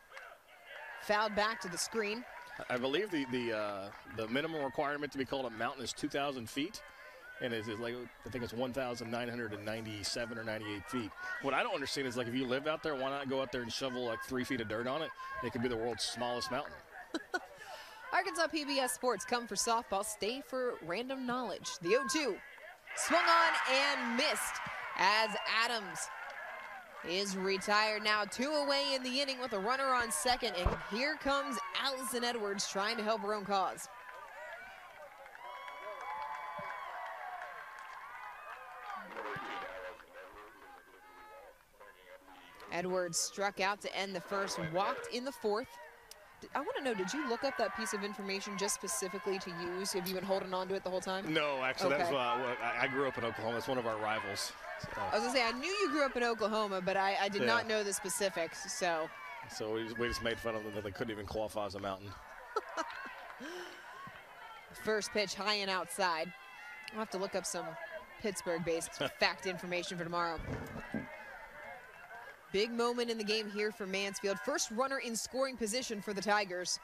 Fouled back to the screen. I believe the the uh, the minimum requirement to be called a mountain is 2,000 feet, and it's, it's like I think it's 1,997 or 98 feet. What I don't understand is like if you live out there, why not go out there and shovel like three feet of dirt on it? It could be the world's smallest mountain. Arkansas PBS Sports come for softball, stay for random knowledge. The 0-2 swung on and missed as Adams is retired now. Two away in the inning with a runner on second, and here comes Allison Edwards trying to help her own cause. Edwards struck out to end the first, walked in the fourth. I want to know, did you look up that piece of information just specifically to use? Have you been holding on to it the whole time? No, actually, okay. that's uh, I grew up in Oklahoma. It's one of our rivals. So. I was gonna say I knew you grew up in Oklahoma, but I, I did yeah. not know the specifics. So. So we just, we just made fun of them that they couldn't even qualify as a mountain. First pitch high and outside. I'll have to look up some Pittsburgh-based fact information for tomorrow. Big moment in the game here for Mansfield. First runner in scoring position for the Tigers.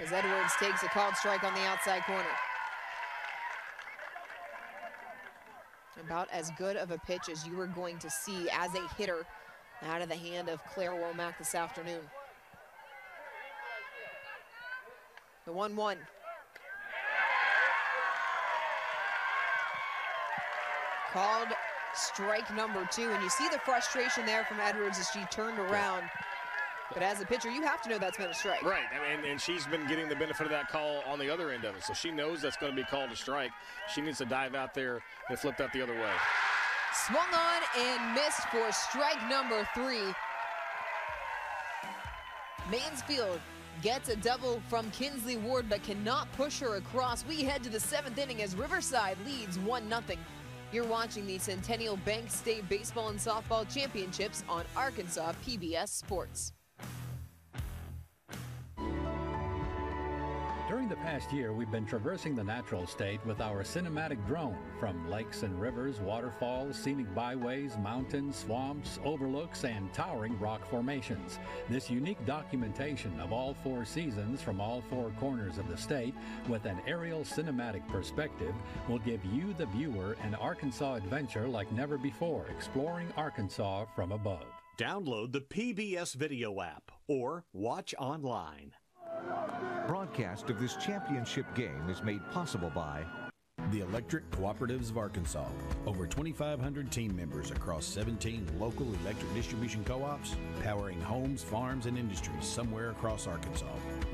As Edwards takes a called strike on the outside corner. About as good of a pitch as you are going to see as a hitter out of the hand of Claire Womack this afternoon. The 1-1. Called strike number two. And you see the frustration there from Edwards as she turned around. But as a pitcher, you have to know that's been a strike. Right, mean, and she's been getting the benefit of that call on the other end of it. So she knows that's going to be called a strike. She needs to dive out there and flip that the other way. Swung on and missed for strike number three. Mansfield gets a double from Kinsley Ward but cannot push her across. We head to the seventh inning as Riverside leads 1-0. You're watching the Centennial Bank State Baseball and Softball Championships on Arkansas PBS Sports. During the past year, we've been traversing the natural state with our cinematic drone from lakes and rivers, waterfalls, scenic byways, mountains, swamps, overlooks, and towering rock formations. This unique documentation of all four seasons from all four corners of the state with an aerial cinematic perspective will give you, the viewer, an Arkansas adventure like never before, exploring Arkansas from above. Download the PBS video app or watch online. Broadcast of this championship game is made possible by the Electric Cooperatives of Arkansas. Over 2,500 team members across 17 local electric distribution co ops, powering homes, farms, and industries somewhere across Arkansas.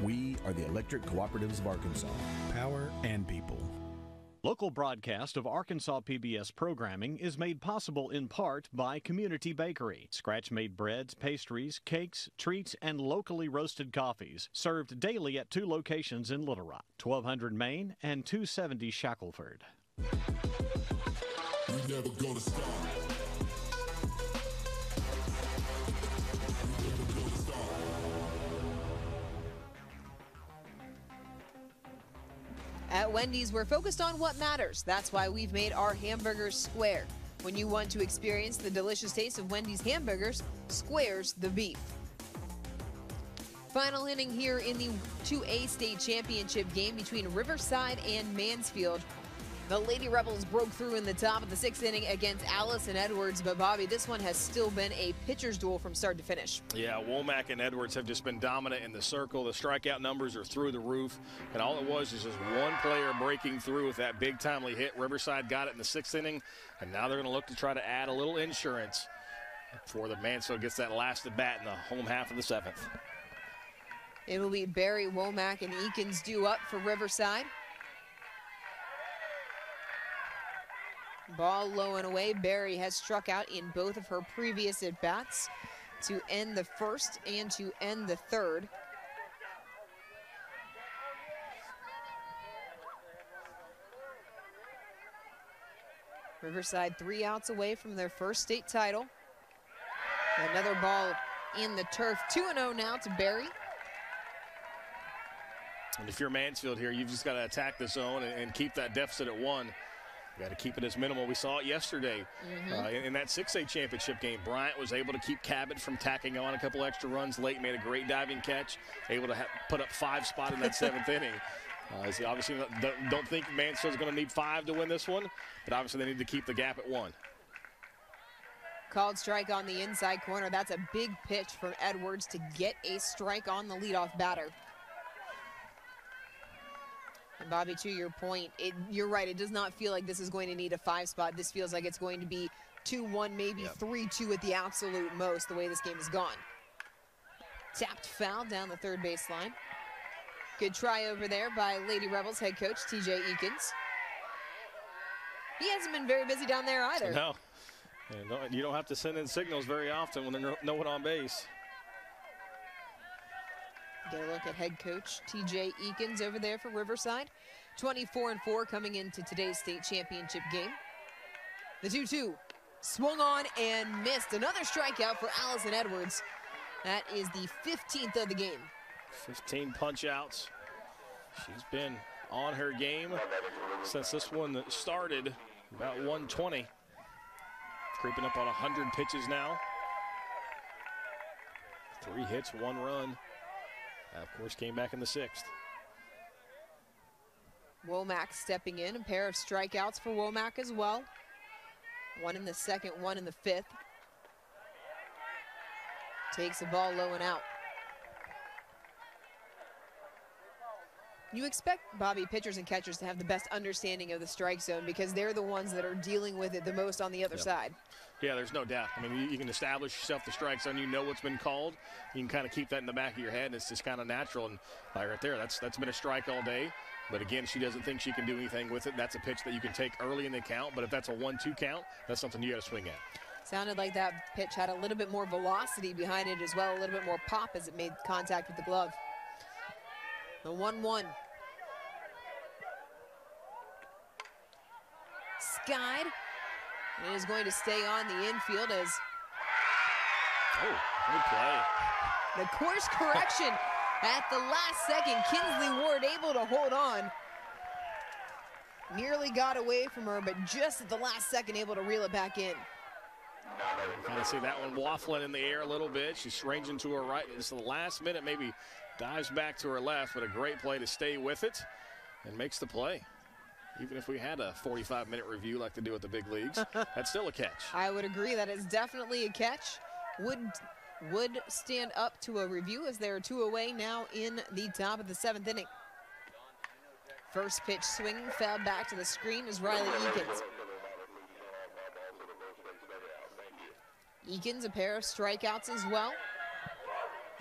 We are the Electric Cooperatives of Arkansas. Power and people. Local broadcast of Arkansas PBS programming is made possible in part by Community Bakery. Scratch made breads, pastries, cakes, treats, and locally roasted coffees served daily at two locations in Little Rock 1200 Main and 270 Shackelford. At Wendy's, we're focused on what matters. That's why we've made our hamburgers square. When you want to experience the delicious taste of Wendy's hamburgers, squares the beef. Final inning here in the 2A state championship game between Riverside and Mansfield. The Lady Rebels broke through in the top of the sixth inning against Allison Edwards, but Bobby, this one has still been a pitcher's duel from start to finish. Yeah, Womack and Edwards have just been dominant in the circle. The strikeout numbers are through the roof, and all it was is just one player breaking through with that big timely hit. Riverside got it in the sixth inning, and now they're going to look to try to add a little insurance before the Mansfield gets that last at bat in the home half of the seventh. It will be Barry Womack and Eakins due up for Riverside. Ball low and away. Barry has struck out in both of her previous at bats to end the first and to end the third. Riverside three outs away from their first state title. Another ball in the turf. 2-0 now to Barry. And if you're Mansfield here, you've just got to attack the zone and, and keep that deficit at one. Got to keep it as minimal. We saw it yesterday Mm-hmm. uh, in, in that 6A championship game. Bryant was able to keep Cabot from tacking on a couple extra runs late, made a great diving catch, able to ha- put up five spot in that seventh inning. Uh, so obviously, don't, don't think Mansfield's going to need five to win this one, but obviously they need to keep the gap at one. Called strike on the inside corner. That's a big pitch from Edwards to get a strike on the leadoff batter. And Bobby, to your point, it, you're right. It does not feel like this is going to need a five spot. This feels like it's going to be 2-1, maybe 3-2 at the absolute most, the way this game has gone. Tapped foul down the third baseline. Good try over there by Lady Rebels head coach TJ Eakins. He hasn't been very busy down there either. No. You don't have to send in signals very often when there's no- no one on base. Get a look at head coach TJ Eakins over there for Riverside. 24 and 4 coming into today's state championship game. The 2 2 swung on and missed. Another strikeout for Allison Edwards. That is the 15th of the game. 15 punch outs. She's been on her game since this one started, about 120. Creeping up on 100 pitches now. Three hits, one run. Uh, of course, came back in the sixth. Womack stepping in. A pair of strikeouts for Womack as well. One in the second, one in the fifth. Takes the ball low and out. You expect Bobby pitchers and catchers to have the best understanding of the strike zone because they're the ones that are dealing with it the most on the other Yep. side. Yeah, there's no doubt. I mean, you, you can establish yourself the strike zone. You know what's been called. You can kind of keep that in the back of your head, and it's just kind of natural. And like right there, that's that's been a strike all day. But again, she doesn't think she can do anything with it. That's a pitch that you can take early in the count. But if that's a one-two count, that's something you got to swing at. Sounded like that pitch had a little bit more velocity behind it as well, a little bit more pop as it made contact with the glove. The 1 1. Skied. And is going to stay on the infield as Oh, good play. the course correction at the last second. Kinsley Ward able to hold on. Nearly got away from her, but just at the last second able to reel it back in. Kind of see that one waffling in the air a little bit. She's ranging to her right. It's the last minute, maybe dives back to her left, but a great play to stay with it and makes the play. Even if we had a 45 minute review like they do at the big leagues, that's still a catch. I would agree that it's definitely a catch. Would would stand up to a review as there are two away now in the top of the seventh inning. First pitch swing fell back to the screen is Riley Eakins. Eakins a pair of strikeouts as well.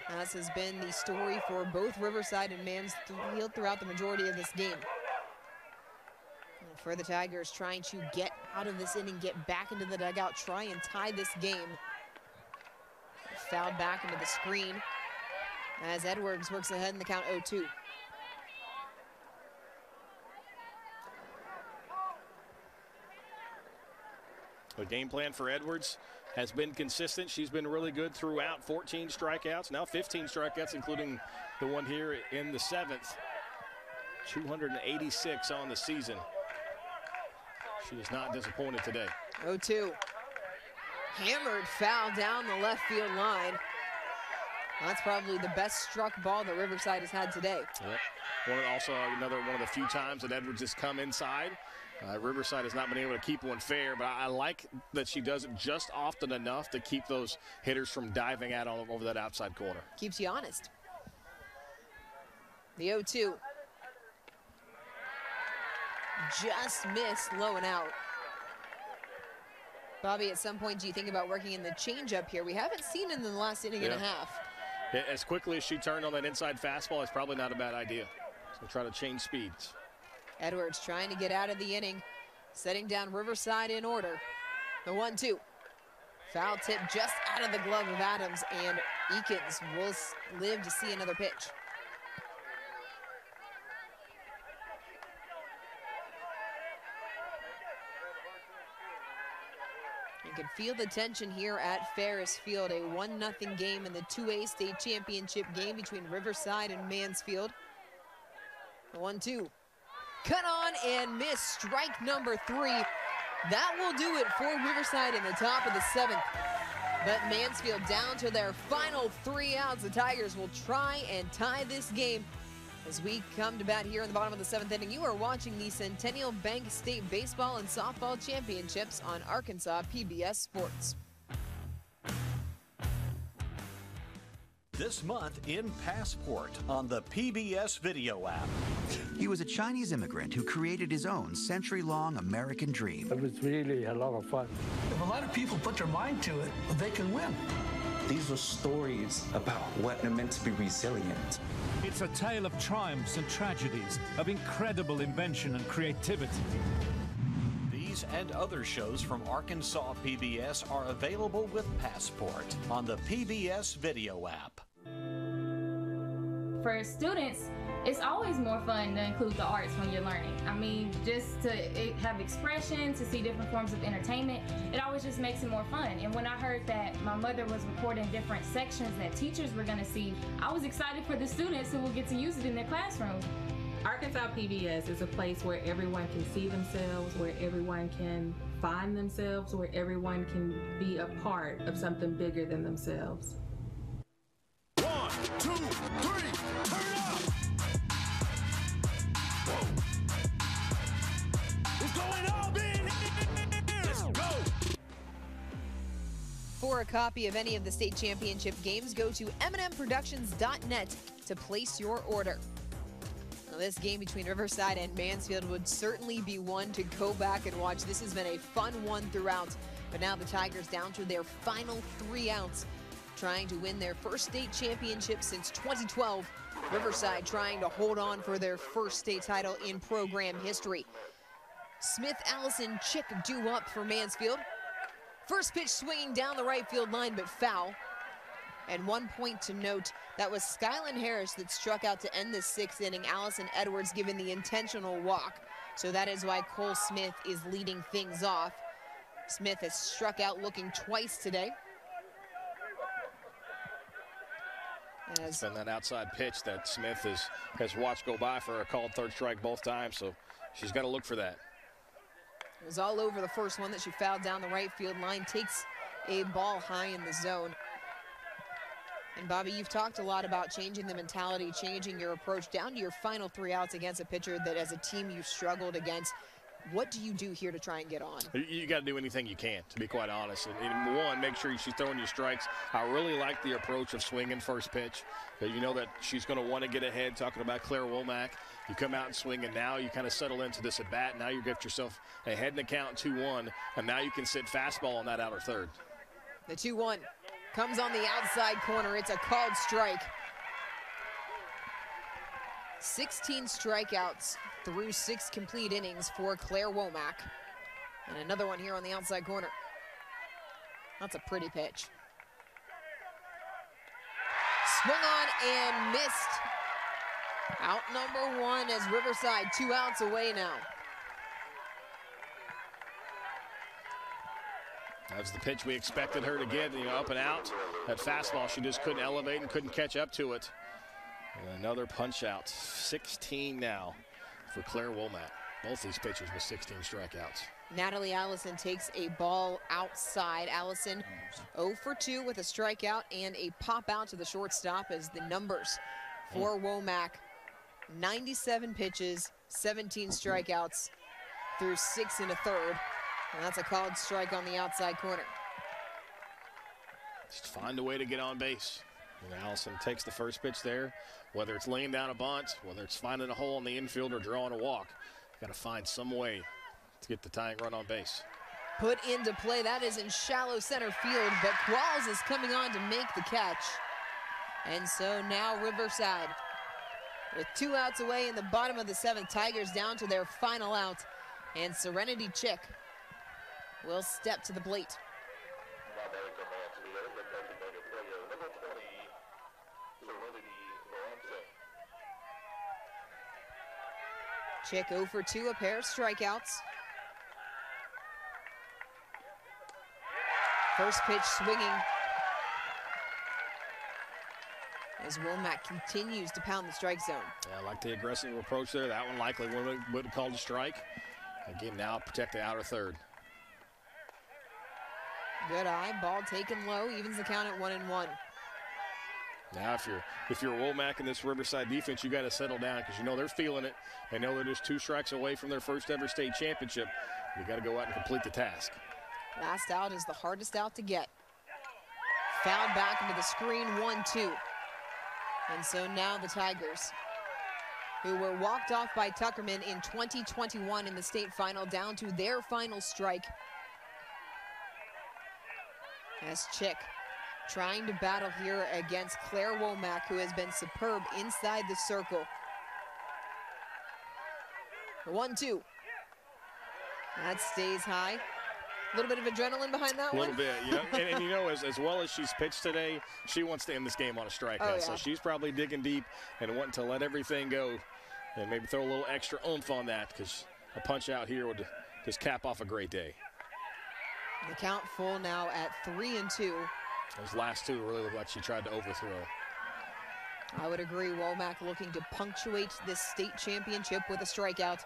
As has been the story for both Riverside and Mansfield throughout the majority of this game. For the Tigers trying to get out of this inning, get back into the dugout, try and tie this game. Fouled back into the screen as Edwards works ahead in the count 0-2. The game plan for Edwards has been consistent. She's been really good throughout. 14 strikeouts, now 15 strikeouts, including the one here in the seventh. 286 on the season. She is not disappointed today. 0-2. Hammered foul down the left field line. That's probably the best struck ball that Riverside has had today. Yep. One of, also another one of the few times that Edwards has come inside. Uh, Riverside has not been able to keep one fair, but I, I like that she does it just often enough to keep those hitters from diving out all over that outside corner. Keeps you honest. The 0-2. Just missed low and out. Bobby, at some point, do you think about working in the changeup here? We haven't seen it in the last inning and a half. Yeah, As quickly as she turned on that inside fastball, it's probably not a bad idea. So try to change speeds. Edwards trying to get out of the inning setting down Riverside in order. The one two. Foul tip just out of the glove of Adams, and Eakins will live to see another pitch. Can feel the tension here at Farris Field, a 1-0 game in the 2A state championship game between Riverside and Mansfield. 1-2. Cut on and miss, strike number three. That will do it for Riverside in the top of the seventh. But Mansfield down to their final three outs. The Tigers will try and tie this game as we come to bat here in the bottom of the seventh inning. You are watching the Centennial Bank State Baseball and Softball Championships on Arkansas PBS Sports. This month in Passport on the PBS video app. He was a Chinese immigrant who created his own century long American dream. It was really a lot of fun. If a lot of people put their mind to it, they can win. These are stories about what it meant to be resilient. It's a tale of triumphs and tragedies, of incredible invention and creativity. These and other shows from Arkansas PBS are available with Passport on the PBS video app. For students, it's always more fun to include the arts when you're learning. I mean, just to have expression, to see different forms of entertainment, it always just makes it more fun. And when I heard that my mother was recording different sections that teachers were going to see, I was excited for the students who will get to use it in their classroom. Arkansas PBS is a place where everyone can see themselves, where everyone can find themselves, where everyone can be a part of something bigger than themselves. One, two, three, turn up! It's going up in! Let's go! For a copy of any of the state championship games, go to mnmproductions.net to place your order. Now, this game between Riverside and Mansfield would certainly be one to go back and watch. This has been a fun one throughout, but now the Tigers down to their final three outs, trying to win their first state championship since 2012. Riverside trying to hold on for their first state title in program history. Smith Allison Chick due up for Mansfield. First pitch swinging down the right field line, but foul. And one point to note, that was Skyland Harris that struck out to end the sixth inning. Allison Edwards given the intentional walk. So that is why Cole Smith is leading things off. Smith has struck out looking twice today. It's been that outside pitch that Smith has, has watched go by for a called third strike both times, so she's got to look for that. It was all over the first one that she fouled down the right field line, takes a ball high in the zone. And Bobby, you've talked a lot about changing the mentality, changing your approach down to your final three outs against a pitcher that as a team you've struggled against. What do you do here to try and get on? You, got to do anything you can, to be quite honest. And, and one, make sure she's throwing your strikes. I really like the approach of swinging first pitch. You know that she's going to want to get ahead, talking about Claire Womack. You come out and swing, and now you kind of settle into this at bat. Now you get yourself ahead in the count 2 1, and now you can sit fastball on that outer third. The 2 1 comes on the outside corner. It's a called strike. 16 strikeouts through six complete innings for Claire Womack. And another one here on the outside corner. That's a pretty pitch. Swung on and missed. Out number one as Riverside two outs away now. That was the pitch we expected her to get, you know, up and out. That fastball, she just couldn't elevate and couldn't catch up to it. And another punch out. 16 now for Claire Womack. Both these pitchers with 16 strikeouts. Natalie Allison takes a ball outside. Allison 0 for 2 with a strikeout and a pop out to the shortstop as the numbers for hmm. Womack 97 pitches, 17 strikeouts through six and a third. And that's a called strike on the outside corner. Just find a way to get on base. And Allison takes the first pitch there, whether it's laying down a bunt, whether it's finding a hole in the infield or drawing a walk. Got to find some way to get the tying run on base. Put into play. That is in shallow center field, but Qualls is coming on to make the catch. And so now Riverside with two outs away in the bottom of the seventh. Tigers down to their final out. And Serenity Chick will step to the plate. Chick 0 for 2, a pair of strikeouts. First pitch swinging. As Womack continues to pound the strike zone. Yeah, I like the aggressive approach there. That one likely would have called a strike. Again, now protect the outer third. Good eye, ball taken low, evens the count at one and one. Now, if you're if you're Womack in this Riverside defense, you got to settle down because you know they're feeling it. They know they're just two strikes away from their first ever state championship. You got to go out and complete the task. Last out is the hardest out to get. Fouled back into the screen, one, two. And so now the Tigers, who were walked off by Tuckerman in 2021 in the state final, down to their final strike. As Chick trying to battle here against Claire Womack, who has been superb inside the circle. One, two. That stays high. A little bit of adrenaline behind that one. A little bit, know. and, and, you know, as, as well as she's pitched today, she wants to end this game on a strikeout. Oh, yeah. So she's probably digging deep and wanting to let everything go and maybe throw a little extra oomph on that because a punch out here would just cap off a great day. The count full now at three and two. Those last two really look like she tried to overthrow. I would agree. Womack looking to punctuate this state championship with a strikeout.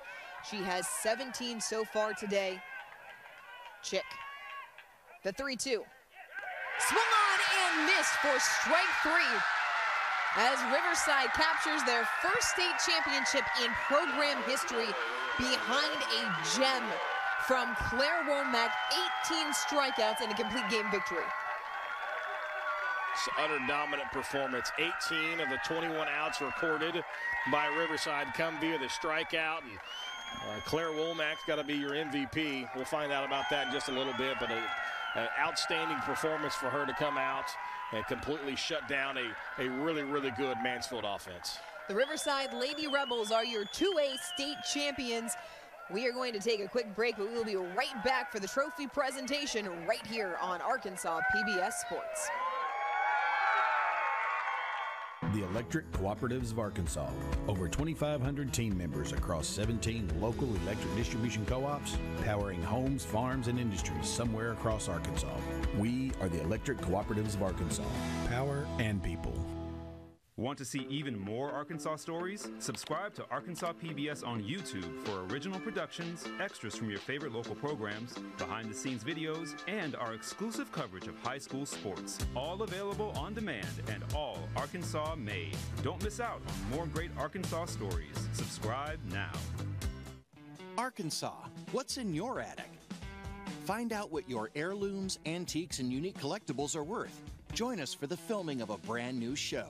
She has 17 so far today. Chick. The 3-2. Swung on and missed for strike three. As Riverside captures their first state championship in program history behind a gem from Claire Womack, 18 strikeouts and a complete game victory. Utter dominant performance. 18 of the 21 outs recorded by Riverside come via the strikeout. And uh, Claire Womack's got to be your MVP. We'll find out about that in just a little bit, but an outstanding performance for her to come out and completely shut down a, a really, really good Mansfield offense. The Riverside Lady Rebels are your 2A state champions. We are going to take a quick break, but we will be right back for the trophy presentation right here on Arkansas PBS Sports. The Electric Cooperatives of Arkansas. Over 2,500 team members across 17 local electric distribution co ops, powering homes, farms, and industries somewhere across Arkansas. We are the Electric Cooperatives of Arkansas. Power and people. Want to see even more Arkansas stories? Subscribe to Arkansas PBS on YouTube for original productions, extras from your favorite local programs, behind the scenes videos, and our exclusive coverage of high school sports. All available on demand and all Arkansas made. Don't miss out on more great Arkansas stories. Subscribe now. Arkansas, what's in your attic? Find out what your heirlooms, antiques, and unique collectibles are worth. Join us for the filming of a brand new show.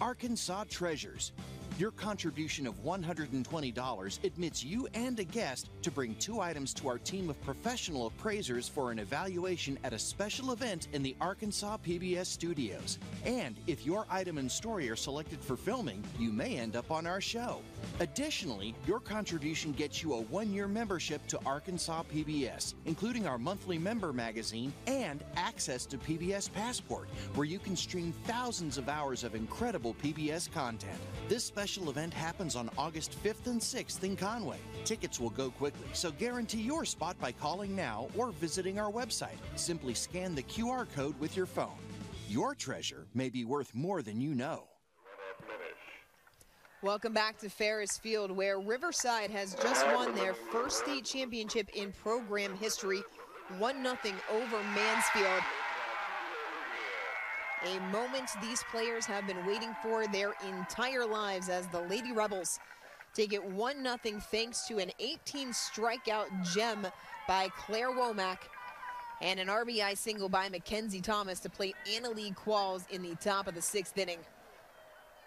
Arkansas Treasures. Your contribution of $120 admits you and a guest to bring two items to our team of professional appraisers for an evaluation at a special event in the Arkansas PBS studios. And if your item and story are selected for filming, you may end up on our show. Additionally, your contribution gets you a one year membership to Arkansas PBS, including our monthly member magazine and access to PBS Passport, where you can stream thousands of hours of incredible PBS content. This special event happens on August 5th and 6th in Conway. Tickets will go quickly, so guarantee your spot by calling now or visiting our website. Simply scan the QR code with your phone. Your treasure may be worth more than you know. Welcome back to Farris Field, where Riverside has just won their first state championship in program history, 1 0 over Mansfield. A moment these players have been waiting for their entire lives as the Lady Rebels take it 1 0 thanks to an 18 strikeout gem by Claire Womack and an RBI single by Mackenzie Thomas to play Anna Lee Qualls in the top of the sixth inning.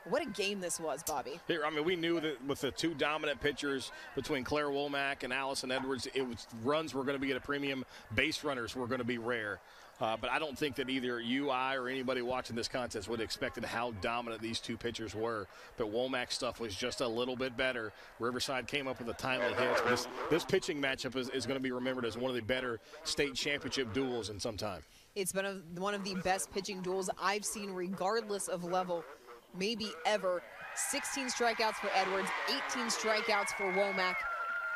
What a game this was, Bobby. Here, I mean, we knew that with the two dominant pitchers between Claire Womack and Allison Edwards, it was runs were going to be at a premium, base runners were going to be rare. Uh, but I don't think that either you, I, or anybody watching this contest would have expected how dominant these two pitchers were. But Womack's stuff was just a little bit better. Riverside came up with a timely hit. This, this pitching matchup is, is going to be remembered as one of the better state championship duels in some time. It's been a, one of the best pitching duels I've seen, regardless of level, maybe ever. 16 strikeouts for Edwards, 18 strikeouts for Womack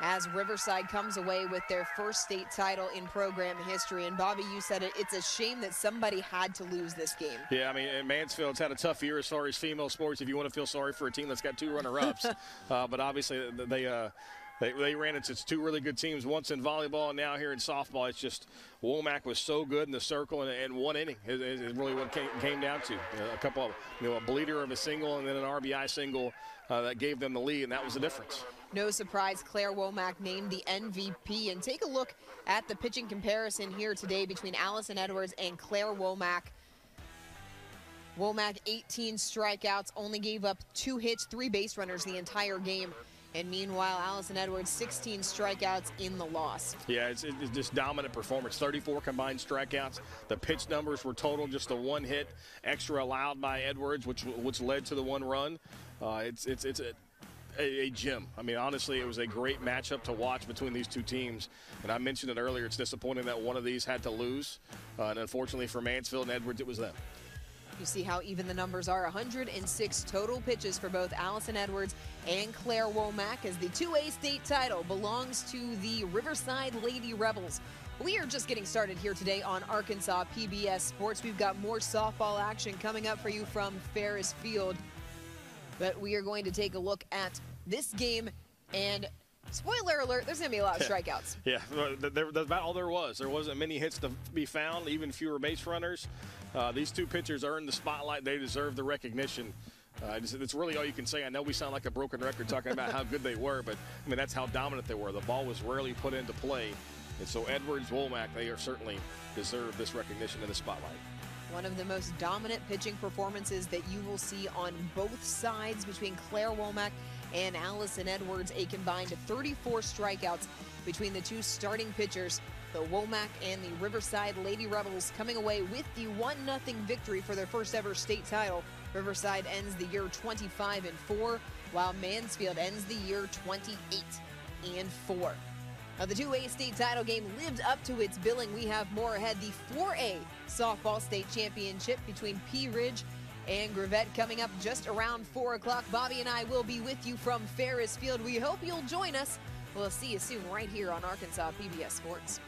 as Riverside comes away with their first state title in program history. And Bobby, you said it, it's a shame that somebody had to lose this game. Yeah, I mean, Mansfield's had a tough year as far as female sports, if you want to feel sorry for a team that's got two runner-ups. uh, but obviously they uh, they, they ran into two really good teams, once in volleyball and now here in softball. It's just Womack was so good in the circle, and, and one inning is, is really what came, came down to. a couple of, you know, a bleeder of a single and then an RBI single uh, that gave them the lead, and that was the difference. No surprise, Claire Womack named the MVP. And take a look at the pitching comparison here today between Allison Edwards and Claire Womack. Womack, 18 strikeouts, only gave up two hits, three base runners the entire game. And meanwhile, Allison Edwards, 16 strikeouts in the loss. Yeah, it's, it's just dominant performance. 34 combined strikeouts. The pitch numbers were total, just a one hit extra allowed by Edwards, which which led to the one run. Uh, it's it's it's a, a, a, gym. I mean, honestly, it was a great matchup to watch between these two teams. And I mentioned it earlier. It's disappointing that one of these had to lose, uh, and unfortunately for Mansfield and Edwards, it was them. You see how even the numbers are 106 total pitches for both Allison Edwards and Claire Womack as the 2A state title belongs to the Riverside Lady Rebels. We are just getting started here today on Arkansas PBS Sports. We've got more softball action coming up for you from Farris Field. But we are going to take a look at this game and Spoiler alert, there's going to be a lot of strikeouts. yeah, that's about all there was. There wasn't many hits to be found, even fewer base runners. Uh, these two pitchers earned the spotlight. They deserve the recognition. Uh, it's, it's, really all you can say. I know we sound like a broken record talking about how good they were, but I mean that's how dominant they were. The ball was rarely put into play, and so Edwards, Womack, they are certainly deserve this recognition in the spotlight. One of the most dominant pitching performances that you will see on both sides between Claire Womack and Allison Edwards, a combined 34 strikeouts between the two starting pitchers. The Womack and the Riverside Lady Rebels coming away with the 1 0 victory for their first ever state title. Riverside ends the year 25 and 4, while Mansfield ends the year 28 and 4. Now, the 2A state title game lived up to its billing. We have more ahead. The 4A softball state championship between Pea Ridge and Gravette coming up just around 4 o'clock. Bobby and I will be with you from Farris Field. We hope you'll join us. We'll see you soon right here on Arkansas PBS Sports.